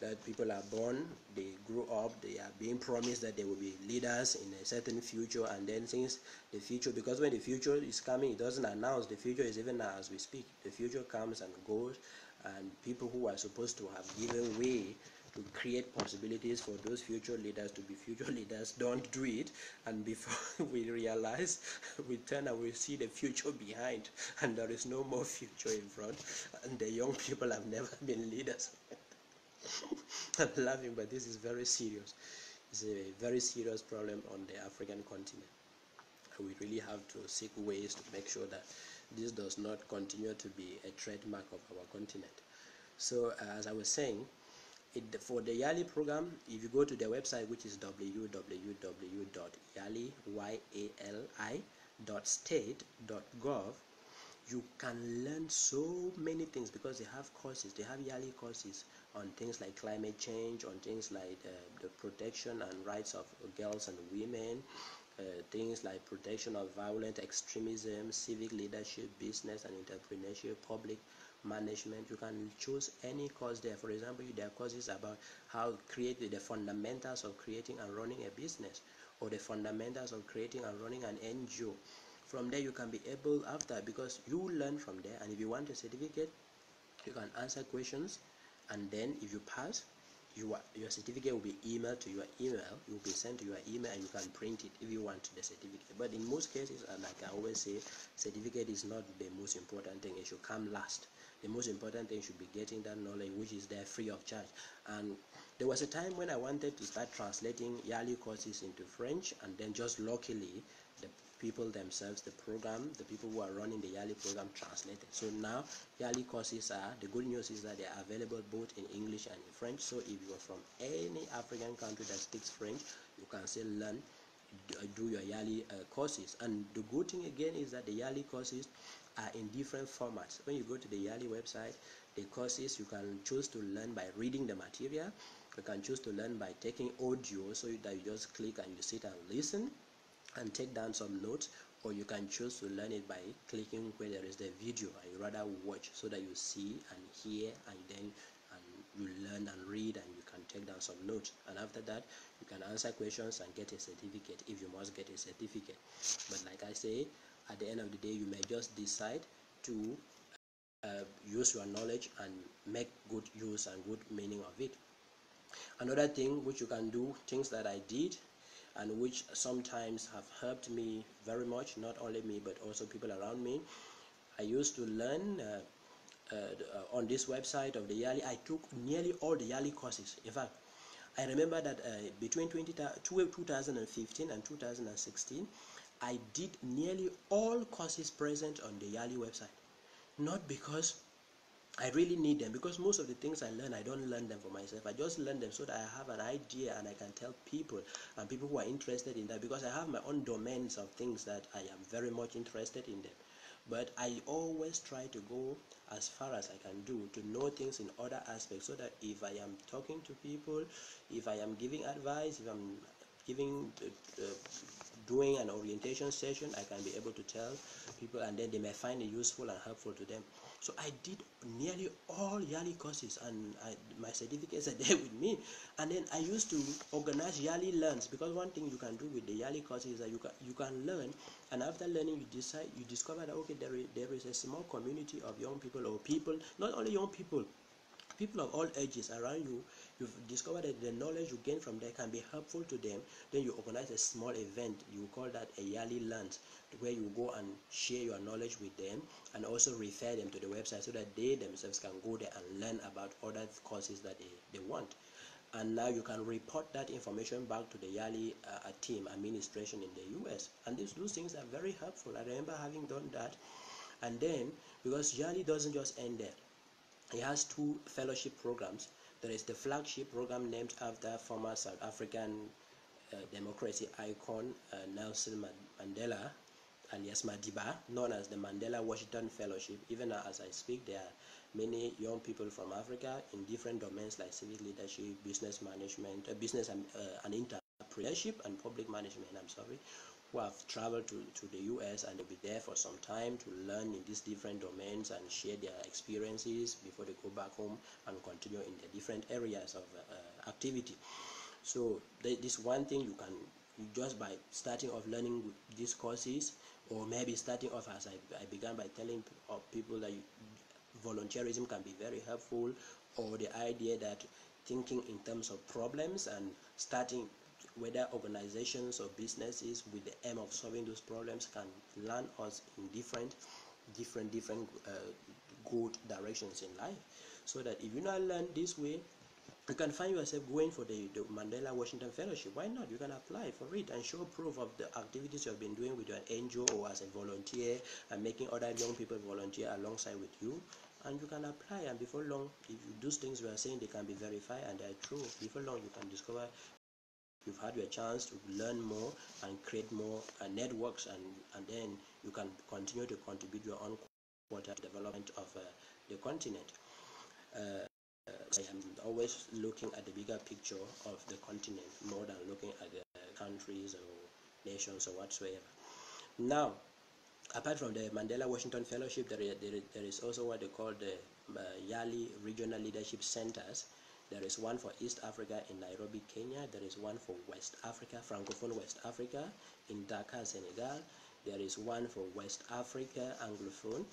that people are born, they grow up, they are being promised that they will be leaders in a certain future, and then things, the future, because when the future is coming, it doesn't announce the future is even now as we speak. The future comes and goes, and people who are supposed to have given way to create possibilities for those future leaders to be future leaders. Don't do it and before we realize we turn and we see the future behind and there is no more future in front and the young people have never been leaders. I'm laughing but this is very serious. It's a very serious problem on the african continent. We really have to seek ways to make sure that this does not continue to be a trademark of our continent. So uh, as i was saying it, for the YALI program, if you go to the website, which is www.yali.state.gov, you can learn so many things because they have courses. They have YALI courses on things like climate change, on things like uh, the protection and rights of girls and women, uh, things like protection of violent extremism, civic leadership, business and entrepreneurship, public management. You can choose any course there. For example there are courses about how create the fundamentals of creating and running a business or the fundamentals of creating and running an ngo from there you can be able after because you learn from there and if you want a certificate you can answer questions and then if you pass your, your certificate will be emailed to your email you will be sent to your email and you can print it if you want the certificate. But in most cases uh, like i always say certificate is not the most important thing it should come last. The most important thing should be getting that knowledge which is there free of charge. And there was a time when i wanted to start translating YALI courses into french and then just luckily the people themselves the program the people who are running the YALI program translated so now YALI courses are the good news is that they are available both in english and in french so if you are from any african country that speaks french you can still learn do your YALI uh, courses and the good thing again is that the YALI courses are in different formats. When you go to the YALI website, the courses you can choose to learn by reading the material. You can choose to learn by taking audio so that you just click and you sit and listen and take down some notes or you can choose to learn it by clicking where there is the video and you rather watch so that you see and hear and then and you learn and read and you can take down some notes. And after that you can answer questions and get a certificate if you must get a certificate. But like i say at the end of the day you may just decide to uh, use your knowledge and make good use and good meaning of it. Another thing which you can do things that i did and which sometimes have helped me very much not only me but also people around me. I used to learn uh, uh, on this website of the YALI i took nearly all the YALI courses. In fact i remember that uh, between 20, 2015 and 2016 I did nearly all courses present on the YALI website. Not because I really need them because most of the things I learn, I don't learn them for myself. I just learn them so that I have an idea and I can tell people and people who are interested in that because I have my own domains of things that I am very much interested in them. But I always try to go as far as I can do to know things in other aspects so that if I am talking to people, if I am giving advice, if I'm giving uh, uh, doing an orientation session, I can be able to tell people and then they may find it useful and helpful to them. So I did nearly all Yali courses and I, my certificates are there with me. And then I used to organize Yali Learns because one thing you can do with the Yali courses is that you can, you can learn and after learning you decide you discover that okay there is, there is a small community of young people or people, not only young people, people of all ages around you you've discovered that the knowledge you gain from there can be helpful to them. Then you organize a small event. You call that a YALI lunch where you go and share your knowledge with them and also refer them to the website so that they themselves can go there and learn about other courses that they, they want. And now you can report that information back to the Yali uh, team administration in the US and these those things are very helpful. I remember having done that. And then because Yali doesn't just end there he has two fellowship programs. There is the flagship program named after former South African uh, democracy icon uh, Nelson Mandela, alias Madiba, known as the Mandela Washington Fellowship. Even as I speak, there are many young people from Africa in different domains like civic leadership, business management, uh, business and, uh, and entrepreneurship, and public management. I'm sorry, who have traveled to, to the US and they'll be there for some time to learn in these different domains and share their experiences before they go back home and continue in the different areas of uh, activity. So this one thing you can just by starting off learning these courses or maybe starting off as I, I began by telling people that you, volunteerism can be very helpful or the idea that thinking in terms of problems and starting whether organizations or businesses with the aim of solving those problems can learn us in different different different uh, good directions in life so that if you not learn this way you can find yourself going for the, the Mandela Washington Fellowship. Why not? You can apply for it and show proof of the activities you have been doing with your NGO or as a volunteer and making other young people volunteer alongside with you. And you can apply, and before long, if you do things we are saying, they can be verified and they are true. Before long, you can discover you've had your chance to learn more and create more uh, networks and and then you can continue to contribute your own quarter development of uh, the continent. Uh, I am always looking at the bigger picture of the continent more than looking at the countries or nations or whatsoever. Now apart from the Mandela Washington Fellowship there is, there is also what they call the uh, Yali Regional Leadership Centers there is one for East Africa in Nairobi, Kenya. There is one for West Africa, Francophone West Africa in Dakar, Senegal. There is one for West Africa, Anglophone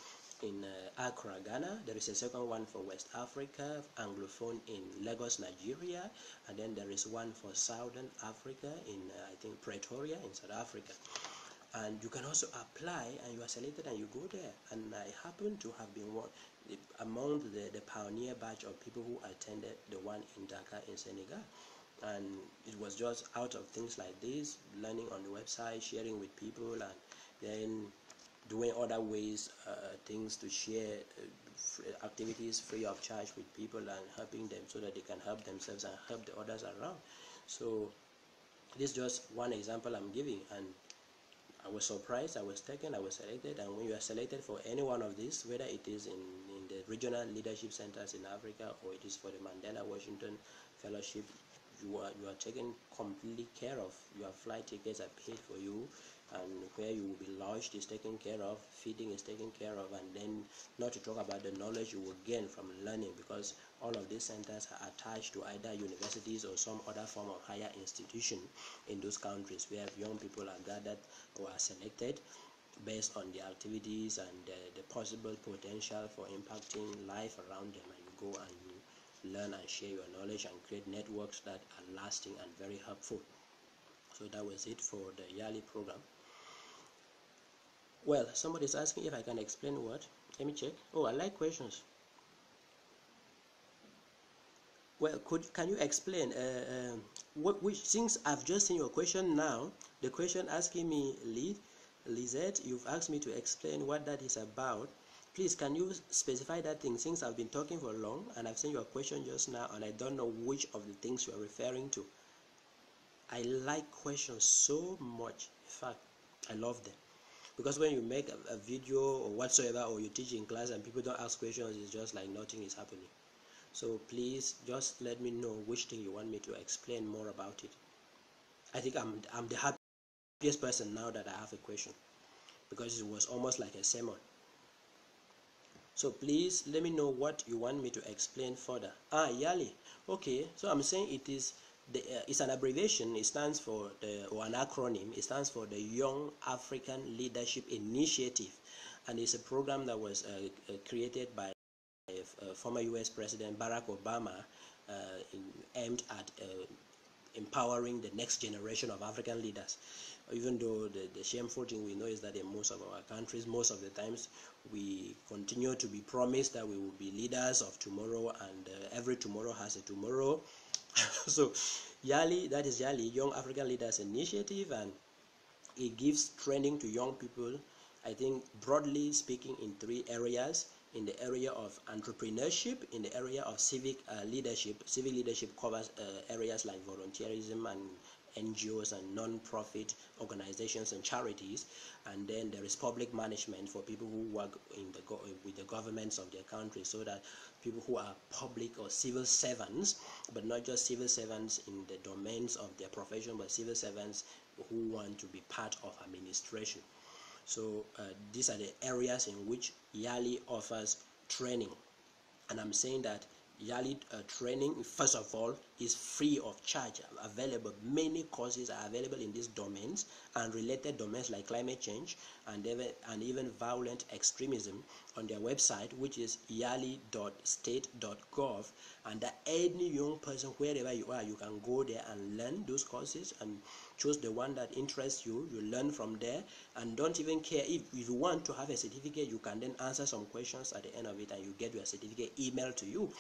in uh, Accra, Ghana. There is a second one for West Africa, Anglophone in Lagos, Nigeria. And then there is one for Southern Africa in, uh, I think, Pretoria in South Africa and you can also apply and you are selected and you go there. And I happen to have been one among the, the pioneer batch of people who attended the one in Dakar in Senegal. And it was just out of things like this learning on the website sharing with people and then doing other ways uh, things to share uh, activities free of charge with people and helping them so that they can help themselves and help the others around. So this is just one example I'm giving. And I was surprised, I was taken, I was selected, and when you are selected for any one of these, whether it is in, in the regional leadership centers in Africa or it is for the Mandela Washington Fellowship, you are you are taken completely care of. Your flight tickets are paid for you, and where you will be lodged is taken care of, feeding is taken care of, and then not to talk about the knowledge you will gain from learning because all of these centers are attached to either universities or some other form of higher institution in those countries where young people are gathered or are selected based on the activities and the possible potential for impacting life around them. And you go and you learn and share your knowledge and create networks that are lasting and very helpful. So that was it for the YALI program well, somebody's asking if I can explain what. Let me check. Oh, I like questions. Well, could can you explain uh, uh, what which since I've just seen your question now, the question asking me, Liz, Lizette, you've asked me to explain what that is about. please can you specify that thing since I've been talking for long and I've seen your question just now and I don't know which of the things you are referring to. I like questions so much. In fact, I love them. Because when you make a, a video or whatsoever or you teach in class and people don't ask questions, it's just like nothing is happening. So please just let me know which thing you want me to explain more about it. I think I'm I'm the happiest person now that I have a question because it was almost like a sermon. So please let me know what you want me to explain further. Ah, YALI. Okay, so I'm saying it is the, uh, it's an abbreviation. It stands for the or an acronym. It stands for the Young African Leadership Initiative, and it's a program that was uh, uh, created by former U.S. President Barack Obama, in, aimed at empowering the next generation of African leaders. Even though the, the shameful thing we know is that in most of our countries, most of the times, we continue to be promised that we will be leaders of tomorrow, and uh, every tomorrow has a tomorrow. so, YALI, that is YALI, Young African Leaders Initiative, and it gives training to young people, I think, broadly speaking, in three areas in the area of entrepreneurship, in the area of civic uh, leadership. Civic leadership covers uh, areas like volunteerism and NGOs and non-profit organizations and charities, and then there is public management for people who work in the with the governments of their country, so that people who are public or civil servants, but not just civil servants in the domains of their profession, but civil servants who want to be part of administration. So uh, these are the areas in which YALI offers training. And I'm saying that YALI uh, training, first of all, is free of charge, available. Many courses are available in these domains and related domains like climate change and even, and even violent extremism on their website, which is yali.state.gov. And that any young person, wherever you are, you can go there and learn those courses and choose the one that interests you. You learn from there and don't even care if, if you want to have a certificate, you can then answer some questions at the end of it and you get your certificate emailed to you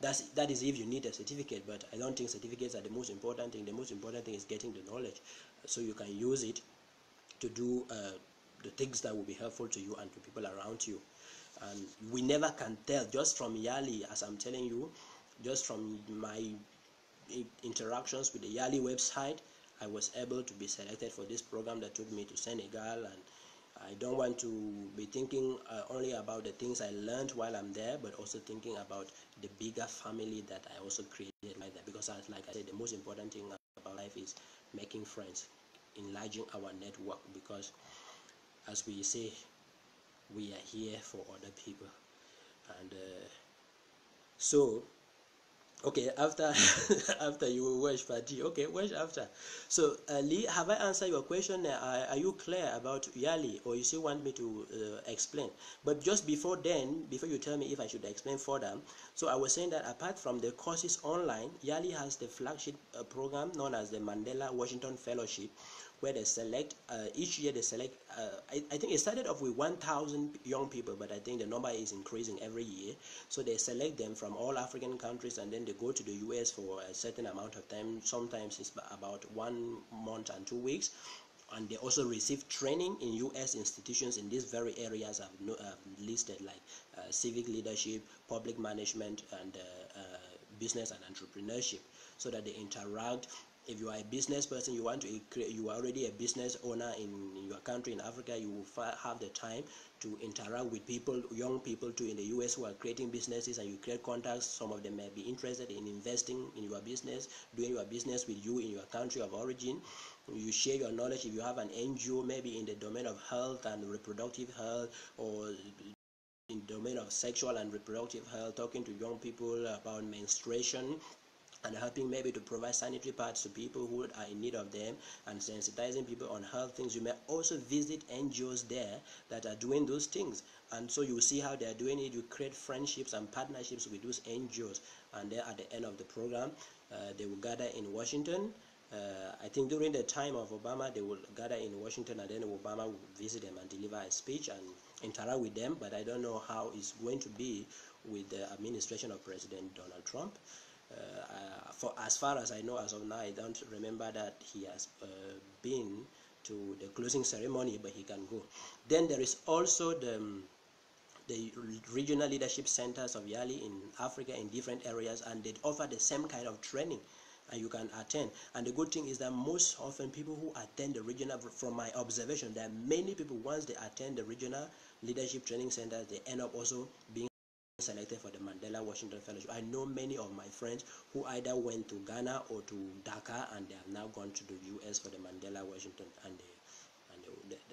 that's that is if you need a certificate but i don't think certificates are the most important thing. The most important thing is getting the knowledge so you can use it to do uh, the things that will be helpful to you and to people around you. And we never can tell just from YALI as i'm telling you just from my interactions with the YALI website i was able to be selected for this program that took me to senegal and I don't want to be thinking uh, only about the things I learned while I'm there, but also thinking about the bigger family that I also created like that. Because, as, like I said, the most important thing about life is making friends, enlarging our network. Because, as we say, we are here for other people, and uh, so okay after after you watch party. Okay watch after. So uh, lee have i answered your question? Uh, are you clear about yali or you still want me to uh, explain? But just before then before you tell me if i should explain further so i was saying that apart from the courses online yali has the flagship uh, program known as the mandela washington fellowship where they select uh, each year they select uh, I, I, think it started off with 1000 young people but i think the number is increasing every year so they select them from all african countries and then they go to the us for a certain amount of time sometimes it's about one month and two weeks and they also receive training in U.S. institutions in these very areas I've, no, listed, like uh, civic leadership, public management, and uh, uh, business and entrepreneurship, so that they interact if you are a business person you want to create you are already a business owner in your country in africa you will have the time to interact with people young people too in the us who are creating businesses and you create contacts. Some of them may be interested in investing in your business doing your business with you in your country of origin. You share your knowledge. If you have an ngo maybe in the domain of health and reproductive health or in domain of sexual and reproductive health talking to young people about menstruation and helping maybe to provide sanitary pads to people who are in need of them and sensitizing people on health things. You may also visit ngos there that are doing those things. And so you see how they are doing it. You create friendships and partnerships with those ngos and then at the end of the program. Uh, they will gather in washington. Uh, I think during the time of Obama, they will gather in Washington and then Obama will visit them and deliver a speech and interact with them. But I don't know how it's going to be with the administration of President Donald Trump. Uh, for as far as I know, as of now, I don't remember that he has uh, been to the closing ceremony, but he can go. Then there is also the um, the regional leadership centers of Yali in Africa in different areas and they offer the same kind of training and you can attend and the good thing is that most often people who attend the regional from my observation there are many people once they attend the regional leadership training centers they end up also being selected for the Mandela Washington Fellowship. I know many of my friends who either went to Ghana or to Dakar and they have now gone to the US for the Mandela Washington and they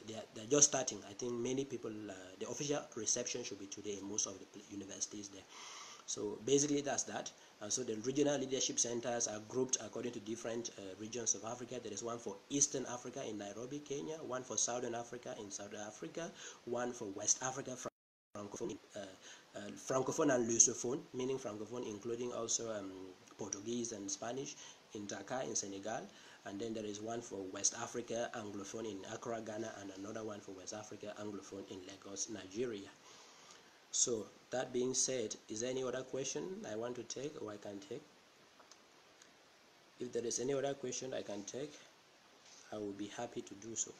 they are, they're just starting. I think many people, uh, the official reception should be today in most of the universities there. So basically that's that. And so the regional leadership centers are grouped according to different uh, regions of Africa. There is one for Eastern Africa in Nairobi, Kenya, one for Southern Africa in South Africa, one for West Africa, Francophone, uh, uh, Francophone and Lusophone, meaning Francophone including also um, Portuguese and Spanish in Dakar in Senegal, and then there is one for West Africa Anglophone in Accra, Ghana, and another one for West Africa Anglophone in Lagos, Nigeria. So that being said, is there any other question I want to take or I can take? If there is any other question I can take, I will be happy to do so.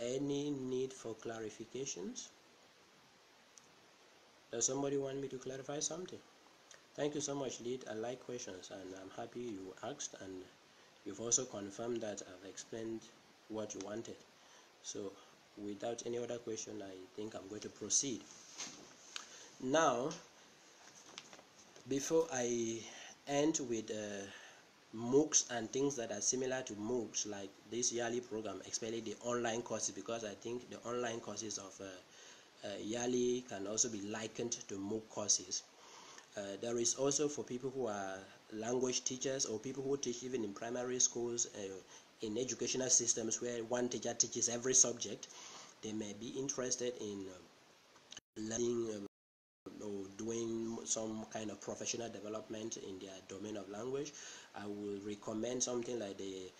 Any need for clarifications? Does somebody want me to clarify something? Thank you so much, Lead. I like questions and I'm happy you asked and you've also confirmed that I've explained what you wanted. So without any other question, I think I'm going to proceed. Now, before I end with uh, MOOCs and things that are similar to MOOCs like this YALI program, especially the online courses, because I think the online courses of uh, Yali can also be likened to MOOC courses. Uh, there is also for people who are language teachers or people who teach even in primary schools uh, in educational systems where one teacher teaches every subject they may be interested in uh, learning um, or doing some kind of professional development in their domain of language i will recommend something like the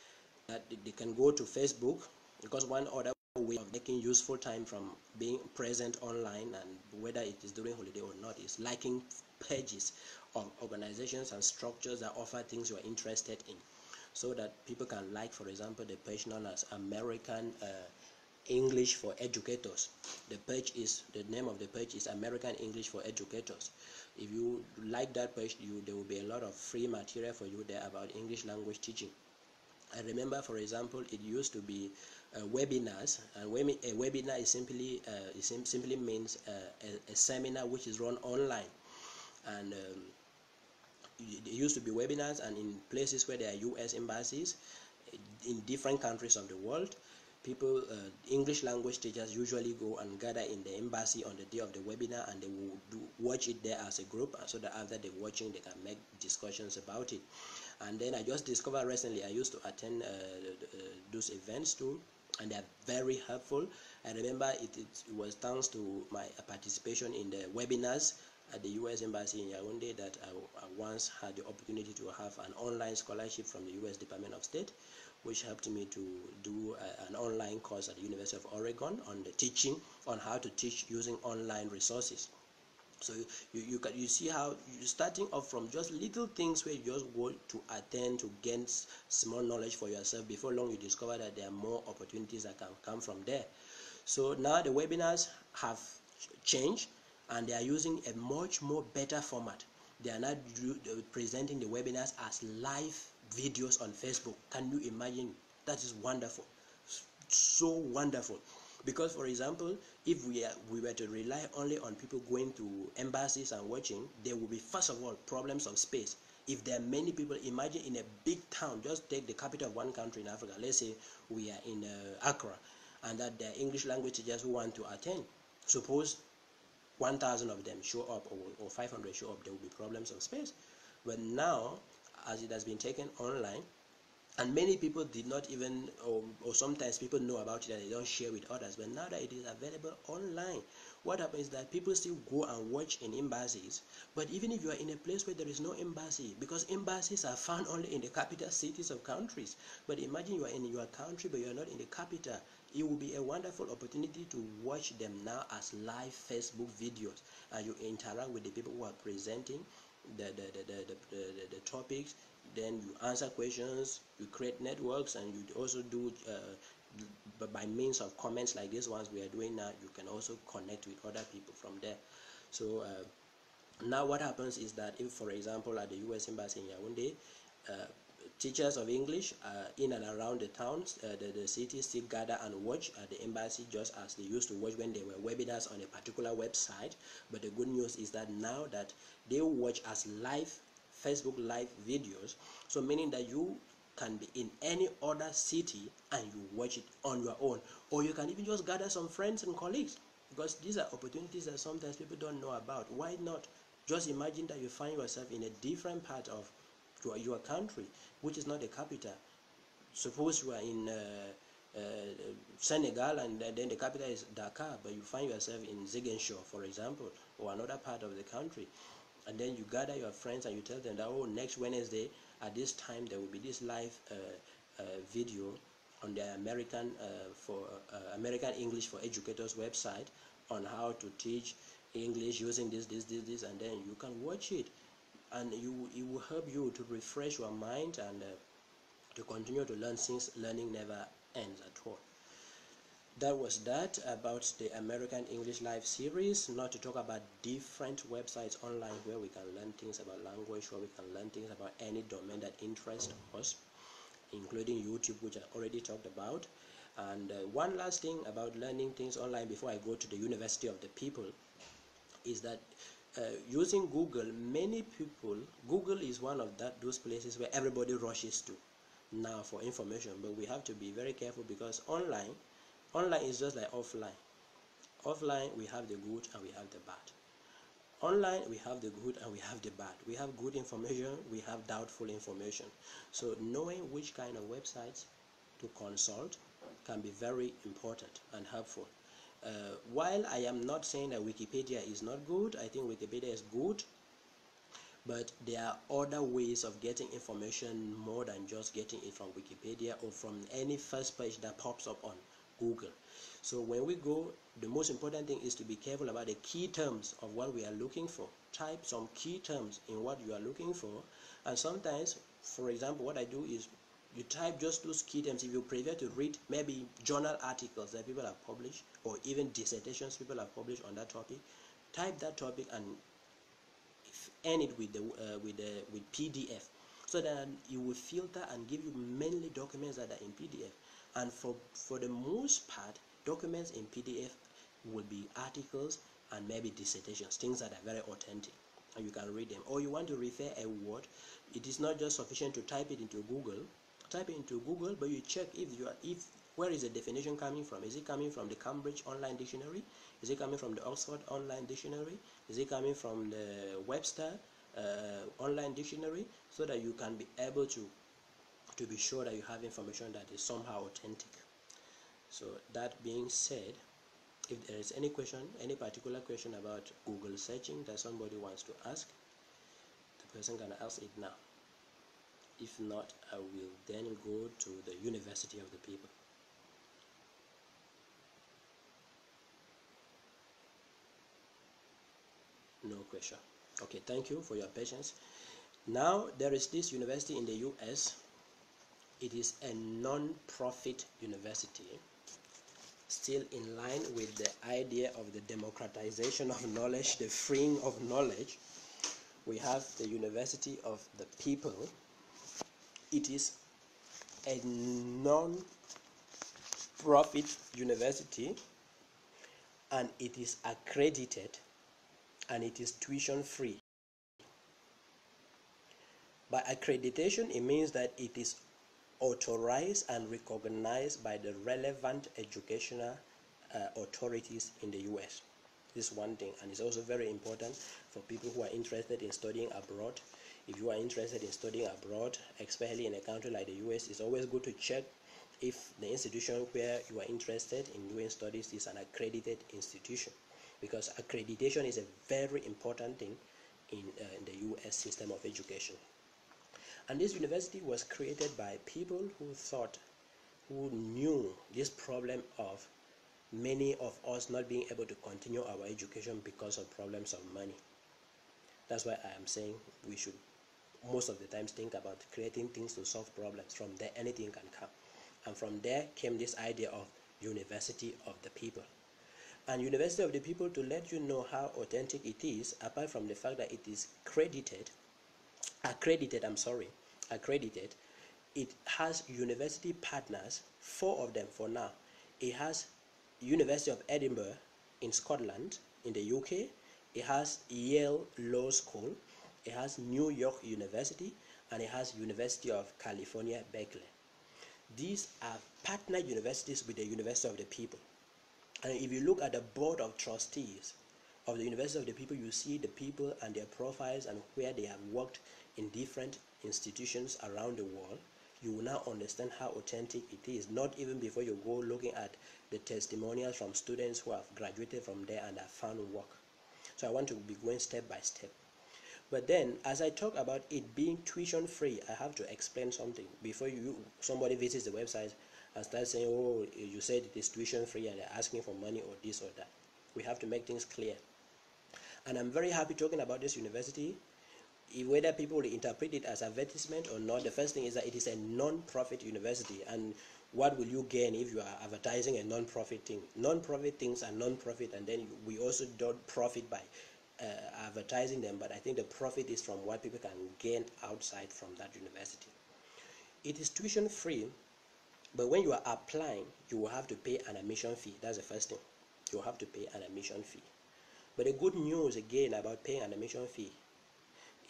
that they can go to facebook because one other way of making useful time from being present online and whether it is during holiday or not is liking pages of organizations and structures that offer things you're interested in. So that people can like for example the page known as american uh, english for educators. The page is the name of the page is american english for educators. If you like that page you there will be a lot of free material for you there about english language teaching. I remember, for example, it used to be uh, webinars, and a webinar is simply uh, it simply means uh, a, a, seminar which is run online. And um, it used to be webinars and in places where there are US embassies in different countries of the world people uh, English language teachers usually go and gather in the embassy on the day of the webinar and they will do, watch it there as a group so that after they're watching they can make discussions about it. And then I just discovered recently I used to attend uh, uh, those events too and they're very helpful I remember it, it was thanks to my participation in the webinars at the U.S. Embassy in Yaoundé that I, I, once had the opportunity to have an online scholarship from the U.S. Department of State, which helped me to do a, an online course at the University of Oregon on the teaching on how to teach using online resources. So you, you can you see how you starting off from just little things where you just go to attend to gain small knowledge for yourself. Before long, you discover that there are more opportunities that can come from there. So now the webinars have changed and they are using a much more better format they are now presenting the webinars as live videos on facebook can you imagine that is wonderful so wonderful because for example if we are, we were to rely only on people going to embassies and watching there will be first of all problems of space. If there are many people imagine in a big town just take the capital of one country in africa let's say we are in uh, accra and that the english language teachers who want to attend. Suppose 1000 of them show up or, or 500 show up there will be problems of space. But now as it has been taken online and many people did not even or, or, sometimes people know about it and they don't share with others but now that it is available online what happens is that people still go and watch in embassies. But even if you are in a place where there is no embassy because embassies are found only in the capital cities of countries but imagine you are in your country but you are not in the capital it will be a wonderful opportunity to watch them now as live facebook videos and you interact with the people who are presenting the the, the, the, the, the, the topics then you answer questions you create networks and you also do uh, by means of comments like these ones we are doing now you can also connect with other people from there so uh, now what happens is that if for example at the US embassy in Yaoundé uh, teachers of English in and around the towns, uh, the, the cities still gather and watch at the embassy just as they used to watch when they were webinars on a particular website. But the good news is that now that they watch as live Facebook live videos, so meaning that you can be in any other city and you watch it on your own, or you can even just gather some friends and colleagues because these are opportunities that sometimes people don't know about. Why not? Just imagine that you find yourself in a different part of your country which is not the capital. Suppose you are in uh, uh, Senegal and then the capital is Dakar, but you find yourself in Ziguinchor, for example, or another part of the country, and then you gather your friends and you tell them that oh, next Wednesday at this time there will be this live uh, uh video on the American uh, for uh, American English for Educators website on how to teach English using this, this, this, this, and then you can watch it. And you, it will help you to refresh your mind and uh, to continue to learn since learning never ends at all that was that about the American English Live series not to talk about different websites online where we can learn things about language where we can learn things about any domain that interests us including YouTube which I already talked about and uh, one last thing about learning things online before I go to the University of the People is that uh, using Google, many people, Google is one of that those places where everybody rushes to now for information. But we have to be very careful because online, online is just like offline. Offline, we have the good and we have the bad. Online, we have the good and we have the bad. We have good information, we have doubtful information. So knowing which kind of websites to consult can be very important and helpful. Uh, while I am not saying that Wikipedia is not good, I think Wikipedia is good, but there are other ways of getting information more than just getting it from Wikipedia or from any first page that pops up on Google. So when we go, the most important thing is to be careful about the key terms of what we are looking for. Type some key terms in what you are looking for, and sometimes, for example, what I do is you type just those key terms if you prefer to read maybe journal articles that people have published or even dissertations people have published on that topic type that topic and end it with the uh, with the with pdf so that it will filter and give you mainly documents that are in pdf and for for the most part documents in pdf will be articles and maybe dissertations things that are very authentic and you can read them or you want to refer a word it is not just sufficient to type it into google type it into Google, but you check if you are if where is the definition coming from? Is it coming from the Cambridge Online Dictionary? Is it coming from the Oxford Online Dictionary? Is it coming from the Webster uh, Online Dictionary? So that you can be able to to be sure that you have information that is somehow authentic. So that being said, if there is any question, any particular question about Google searching that somebody wants to ask, the person can ask it now. If not I will then go to the University of the People. No question. Okay thank you for your patience. Now there is this university in the US it is a non-profit university still in line with the idea of the democratization of knowledge the freeing of knowledge. We have the University of the People. It is a non-profit university and it is accredited and it is tuition free. By accreditation it means that it is authorized and recognized by the relevant educational uh, authorities in the US this is one thing and it's also very important for people who are interested in studying abroad if you are interested in studying abroad, especially in a country like the US, it's always good to check if the institution where you are interested in doing studies is an accredited institution because accreditation is a very important thing in, uh, in the US system of education. And this university was created by people who thought, who knew this problem of many of us not being able to continue our education because of problems of money. That's why I am saying we should most of the times think about creating things to solve problems from there anything can come and from there came this idea of University of the People. And University of the People, to let you know how authentic it is, apart from the fact that it is credited, accredited, I'm sorry, accredited, it has university partners, four of them for now. It has University of Edinburgh in Scotland, in the UK. It has Yale Law School. It has New York University, and it has University of California, Berkeley. These are partner universities with the University of the People. And if you look at the board of trustees of the University of the People, you see the people and their profiles and where they have worked in different institutions around the world. You will now understand how authentic it is, not even before you go looking at the testimonials from students who have graduated from there and have found work. So I want to be going step by step. But then, as I talk about it being tuition free, I have to explain something before you somebody visits the website and starts saying, "Oh, you said it is tuition free and they're asking for money or this or that." We have to make things clear. And I'm very happy talking about this university. Whether people interpret it as advertisement or not, the first thing is that it is a non-profit university, and what will you gain if you are advertising a non-profit thing? Non-profit things are non-profit, and then we also don't profit by uh, advertising them, but I think the profit is from what people can gain outside from that university. It is tuition free, but when you are applying, you will have to pay an admission fee. That's the first thing. You will have to pay an admission fee. But the good news again about paying an admission fee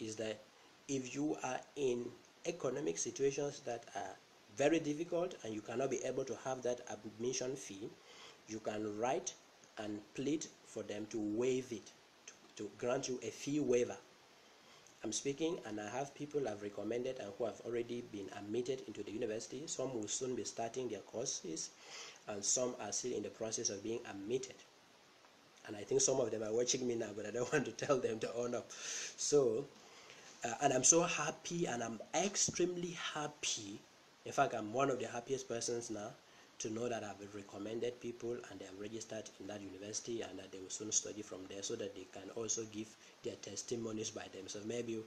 is that if you are in economic situations that are very difficult and you cannot be able to have that admission fee, you can write and plead for them to waive it to grant you a fee waiver. I'm speaking and I have people I've recommended and who have already been admitted into the university. Some will soon be starting their courses and some are still in the process of being admitted. And I think some of them are watching me now, but I don't want to tell them to own up. So, uh, and I'm so happy and I'm extremely happy. In fact, I'm one of the happiest persons now to know that I've recommended people and they have registered in that university and that they will soon study from there so that they can also give their testimonies by themselves. Maybe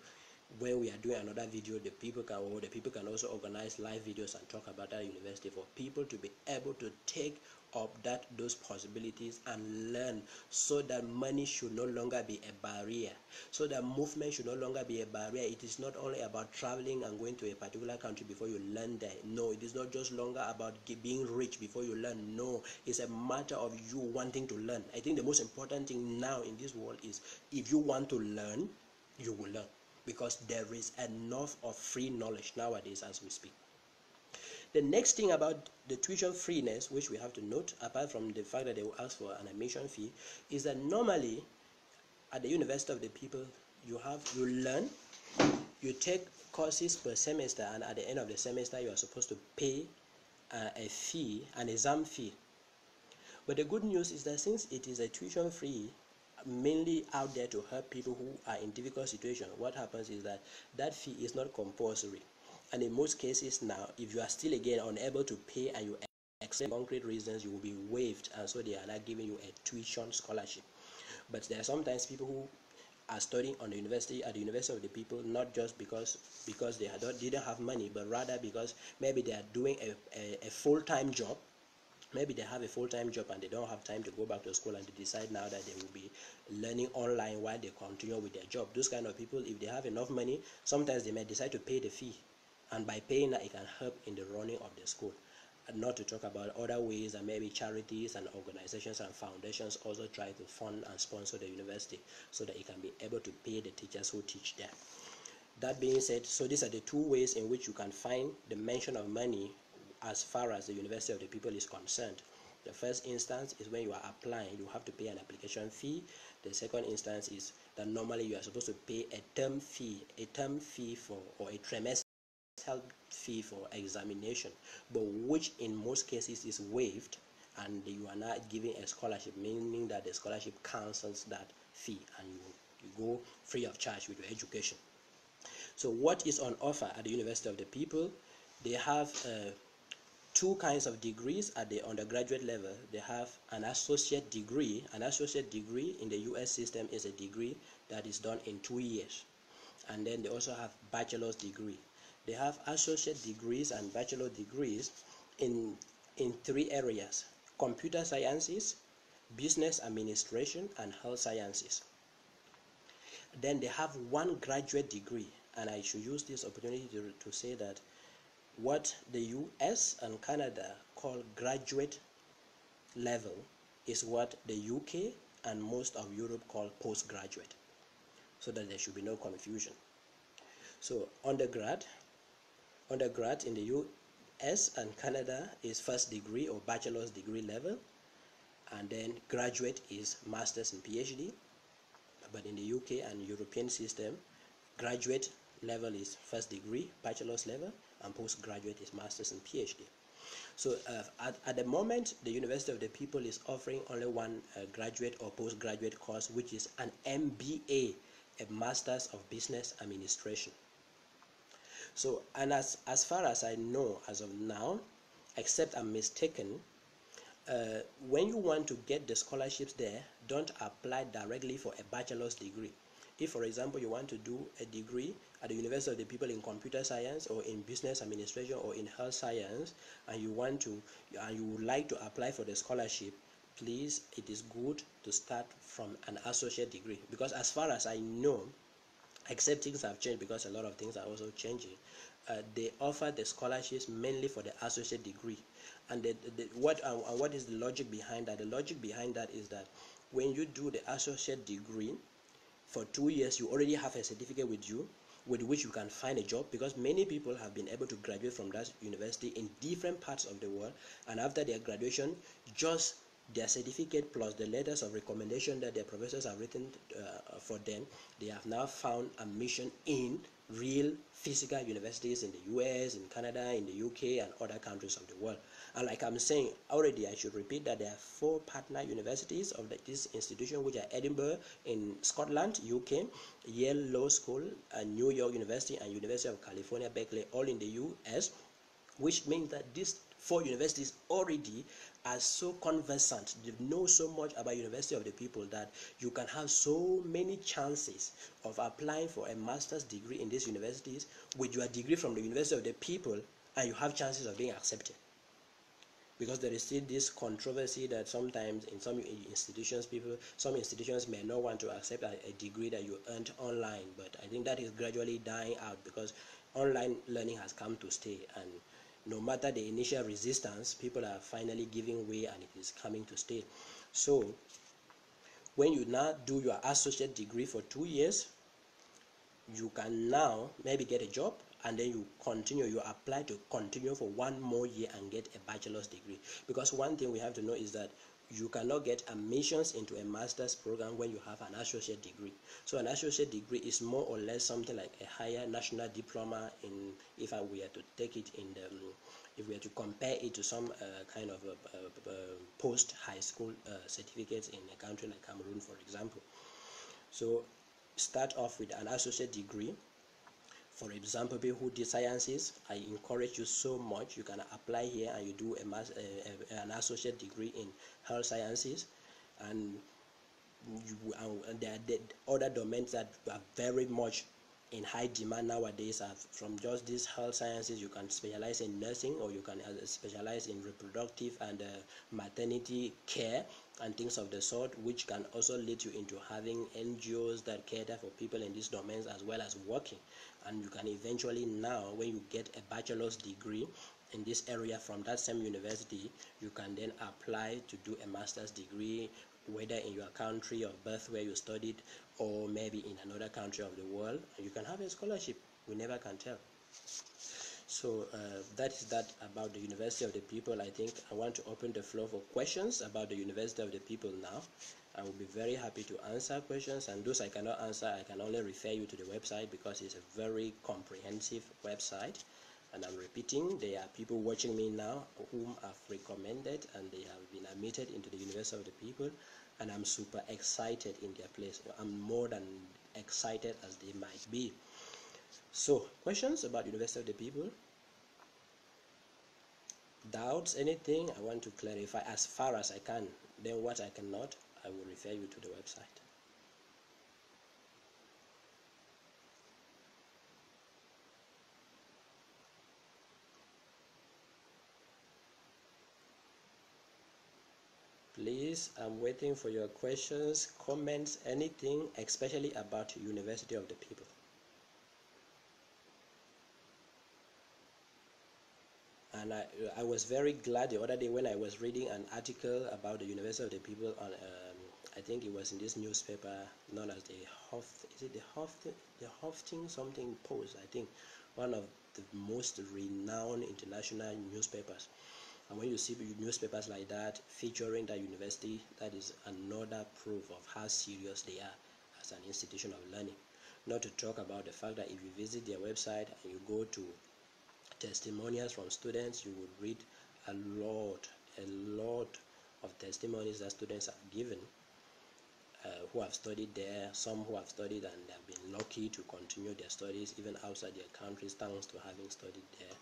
when we are doing another video, the people can the people can also organize live videos and talk about that university for people to be able to take up that those possibilities and learn so that money should no longer be a barrier. So that movement should no longer be a barrier. It is not only about traveling and going to a particular country before you learn there. No it is not just longer about being rich before you learn. No it's a matter of you wanting to learn. I think the most important thing now in this world is if you want to learn you will learn because there is enough of free knowledge nowadays as we speak the next thing about the tuition freeness, which we have to note, apart from the fact that they will ask for an admission fee, is that normally at the University of the People, you have you learn, you take courses per semester, and at the end of the semester, you are supposed to pay uh, a fee, an exam fee. But the good news is that since it is a tuition free, mainly out there to help people who are in difficult situations, what happens is that that fee is not compulsory and in most cases now if you are still again unable to pay and you accept concrete reasons you will be waived and so they are not giving you a tuition scholarship. But there are sometimes people who are studying on the university at the university of the people not just because because they didn't have money but rather because maybe they are doing a, a, a full-time job. Maybe they have a full-time job and they don't have time to go back to school and they decide now that they will be learning online while they continue with their job. Those kind of people if they have enough money sometimes they may decide to pay the fee and by paying it can help in the running of the school. And not to talk about other ways that maybe charities and organizations and foundations also try to fund and sponsor the university so that it can be able to pay the teachers who teach there. That being said so these are the two ways in which you can find the mention of money as far as the university of the people is concerned. The first instance is when you are applying you have to pay an application fee. The second instance is that normally you are supposed to pay a term fee a term fee for or a trimester help fee for examination, but which in most cases is waived and you are not giving a scholarship, meaning that the scholarship cancels that fee and you, you go free of charge with your education. So what is on offer at the University of the People? They have uh, two kinds of degrees at the undergraduate level. They have an associate degree. An associate degree in the US system is a degree that is done in two years. And then they also have bachelor's degree. They have associate degrees and bachelor degrees in, in three areas computer sciences, business administration, and health sciences. Then they have one graduate degree, and I should use this opportunity to, to say that what the US and Canada call graduate level is what the UK and most of Europe call postgraduate, so that there should be no confusion. So undergrad, undergrad in the US and Canada is first degree or bachelor's degree level, and then graduate is master's and PhD. But in the UK and European system, graduate level is first degree, bachelor's level, and postgraduate is master's and PhD. So uh, at, at the moment, the University of the People is offering only one uh, graduate or postgraduate course, which is an MBA, a Master's of Business Administration. So, and as, as far as I know as of now, except I'm mistaken, uh, when you want to get the scholarships there, don't apply directly for a bachelor's degree. If, for example, you want to do a degree at the University of the People in computer science or in business administration or in health science, and you want to, and you would like to apply for the scholarship, please, it is good to start from an associate degree because, as far as I know, except things have changed because a lot of things are also changing. Uh, they offer the scholarships mainly for the associate degree, and the, the, what uh, what is the logic behind that? The logic behind that is that when you do the associate degree for two years, you already have a certificate with you with which you can find a job because many people have been able to graduate from that university in different parts of the world and after their graduation just their certificate plus the letters of recommendation that their professors have written uh, for them, they have now found admission in real physical universities in the US, in Canada, in the UK, and other countries of the world. And like I'm saying already, I should repeat that there are four partner universities of the, this institution, which are Edinburgh in Scotland, UK, Yale Law School, and New York University, and University of California, Berkeley, all in the US, which means that these four universities already are so conversant they know so much about university of the people that you can have so many chances of applying for a master's degree in these universities with your degree from the university of the people and you have chances of being accepted. Because there is still this controversy that sometimes in some institutions people some institutions may not want to accept a, a degree that you earned online but i think that is gradually dying out because online learning has come to stay and no matter the initial resistance, people are finally giving way and it is coming to stay. So, when you now do your associate degree for two years, you can now maybe get a job and then you continue, you apply to continue for one more year and get a bachelor's degree. Because one thing we have to know is that you cannot get admissions into a master's program when you have an associate degree. So an associate degree is more or less something like a higher national diploma in, if I were to take it in the, if we were to compare it to some uh, kind of a, a, a post high school uh, certificates in a country like Cameroon, for example. So start off with an associate degree for example people who did sciences i encourage you so much. You can apply here and you do a, an associate degree in health sciences. And you and there are other domains that are very much in high demand nowadays are from just these health sciences you can specialize in nursing or you can uh, specialize in reproductive and uh, maternity care and things of the sort which can also lead you into having ngos that cater for people in these domains as well as working. And you can eventually now when you get a bachelor's degree in this area from that same university you can then apply to do a master's degree whether in your country of birth where you studied or maybe in another country of the world you can have a scholarship. We never can tell. So uh, that is that about the university of the people i think. I want to open the floor for questions about the university of the people now. I will be very happy to answer questions and those i cannot answer i can only refer you to the website because it's a very comprehensive website and I'm repeating there are people watching me now whom I've recommended and they have been admitted into the University of the People. And I'm super excited in their place. I'm more than excited as they might be. So questions about University of the People? Doubts anything? I want to clarify as far as I can. Then what I cannot I will refer you to the website please i'm waiting for your questions comments anything especially about university of the people. And I, I was very glad the other day when I was reading an article about the University of the People on um, I think it was in this newspaper known as the Hoft is it the Hoft the Hofting something Post I think one of the most renowned international newspapers and when you see newspapers like that featuring that university that is another proof of how serious they are as an institution of learning. Not to talk about the fact that if you visit their website and you go to testimonials from students you would read a lot a lot of testimonies that students have given uh, who have studied there some who have studied and have been lucky to continue their studies even outside their countries thanks to having studied there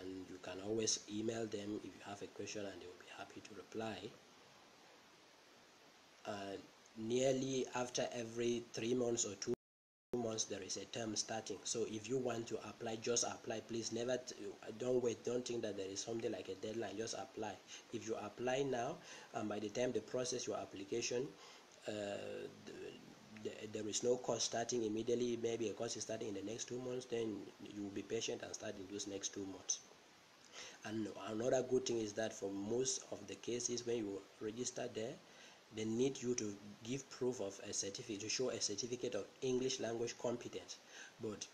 and you can always email them if you have a question and they will be happy to reply. Uh, nearly after every three months or two months there is a term starting. So if you want to apply just apply. Please never don't wait. Don't think that there is something like a deadline. Just apply. If you apply now and by the time they process your application uh, the, the, there is no course starting immediately maybe a course is starting in the next two months then you will be patient and start in those next two months. And another good thing is that for most of the cases when you register there they need you to give proof of a certificate to show a certificate of english language competence. But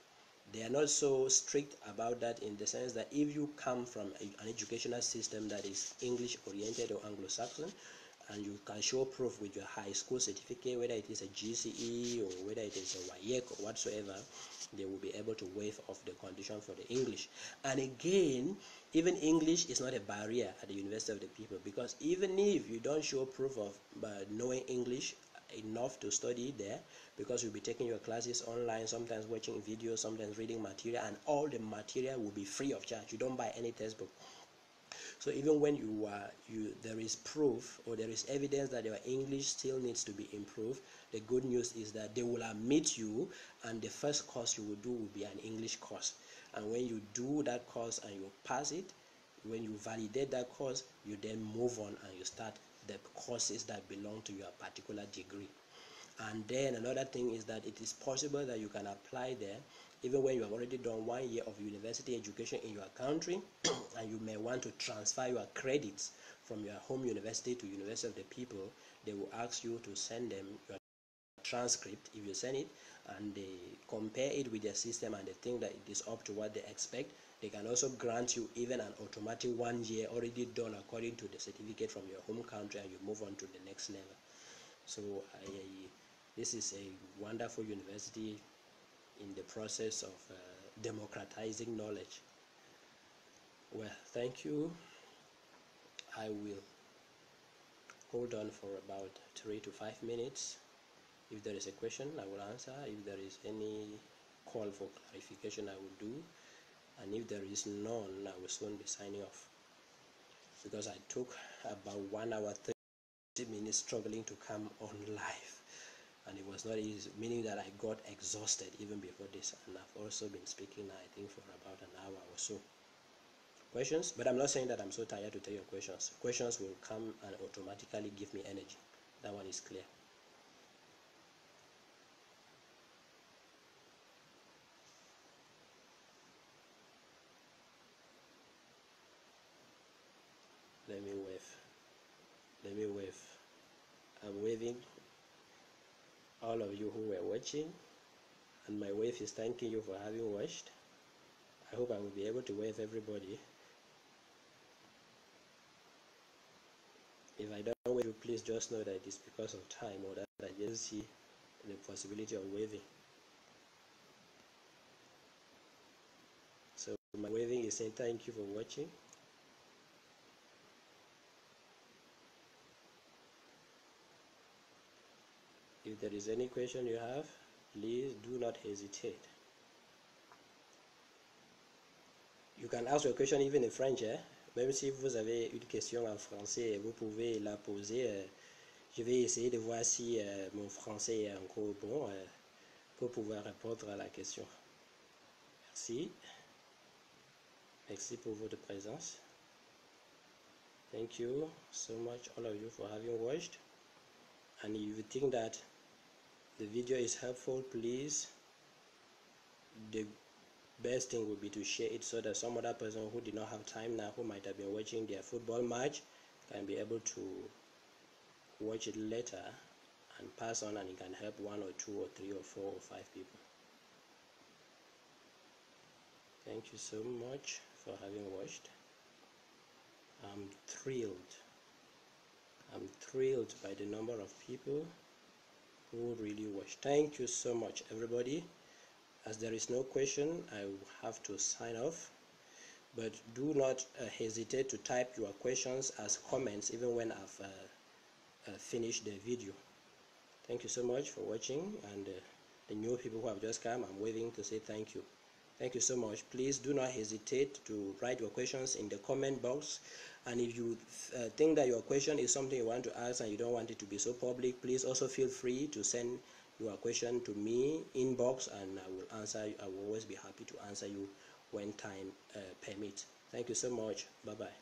they are not so strict about that in the sense that if you come from a, an educational system that is english oriented or anglo-saxon and you can show proof with your high school certificate whether it is a gce or whether it is a WAEC or whatsoever they will be able to waive off the condition for the english and again even English is not a barrier at the University of the People because even if you don't show proof of uh, knowing English enough to study there, because you'll be taking your classes online, sometimes watching videos, sometimes reading material, and all the material will be free of charge. You don't buy any textbook. So even when you are you there is proof or there is evidence that your English still needs to be improved, the good news is that they will admit you, and the first course you will do will be an English course. And when you do that course and you pass it when you validate that course you then move on and you start the courses that belong to your particular degree. And then another thing is that it is possible that you can apply there even when you have already done one year of university education in your country and you may want to transfer your credits from your home university to university of the people they will ask you to send them your transcript if you send it and they compare it with their system and they think that it is up to what they expect. They can also grant you even an automatic one year already done according to the certificate from your home country and you move on to the next level. So I, this is a wonderful university in the process of uh, democratizing knowledge. Well thank you. I will hold on for about three to five minutes. If there is a question I will answer. If there is any call for clarification I will do. And if there is none I will soon be signing off. Because I took about one hour 30 minutes struggling to come on live and it was not easy meaning that I got exhausted even before this. And I've also been speaking now I think for about an hour or so. Questions? But I'm not saying that I'm so tired to tell your questions. Questions will come and automatically give me energy. That one is clear let me wave let me wave I'm waving all of you who were watching and my wave is thanking you for having watched. I hope I will be able to wave everybody. If I don't wave you please just know that it is because of time or that I just see the possibility of waving. So my waving is saying thank you for watching If there is any question you have, please do not hesitate. You can ask your question even in French. Eh? Même si vous avez une question en français, vous pouvez la poser. Euh, je vais essayer de voir si euh, mon français est encore bon euh, pour pouvoir répondre à la question. Merci. Merci pour votre présence. thank you so much all of you for having watched and if you think that the video is helpful please. The best thing would be to share it so that some other person who did not have time now who might have been watching their football match can be able to watch it later and pass on and it can help one or two or three or four or five people. Thank you so much for having watched. I'm thrilled. I'm thrilled by the number of people who really watch. Thank you so much everybody. As there is no question I have to sign off. But do not uh, hesitate to type your questions as comments even when I've uh, uh, finished the video. Thank you so much for watching and uh, the new people who have just come I'm waiting to say thank you. Thank you so much. Please do not hesitate to write your questions in the comment box and if you uh, think that your question is something you want to ask and you don't want it to be so public please also feel free to send your question to me inbox and I will answer you. I will always be happy to answer you when time uh, permits thank you so much bye bye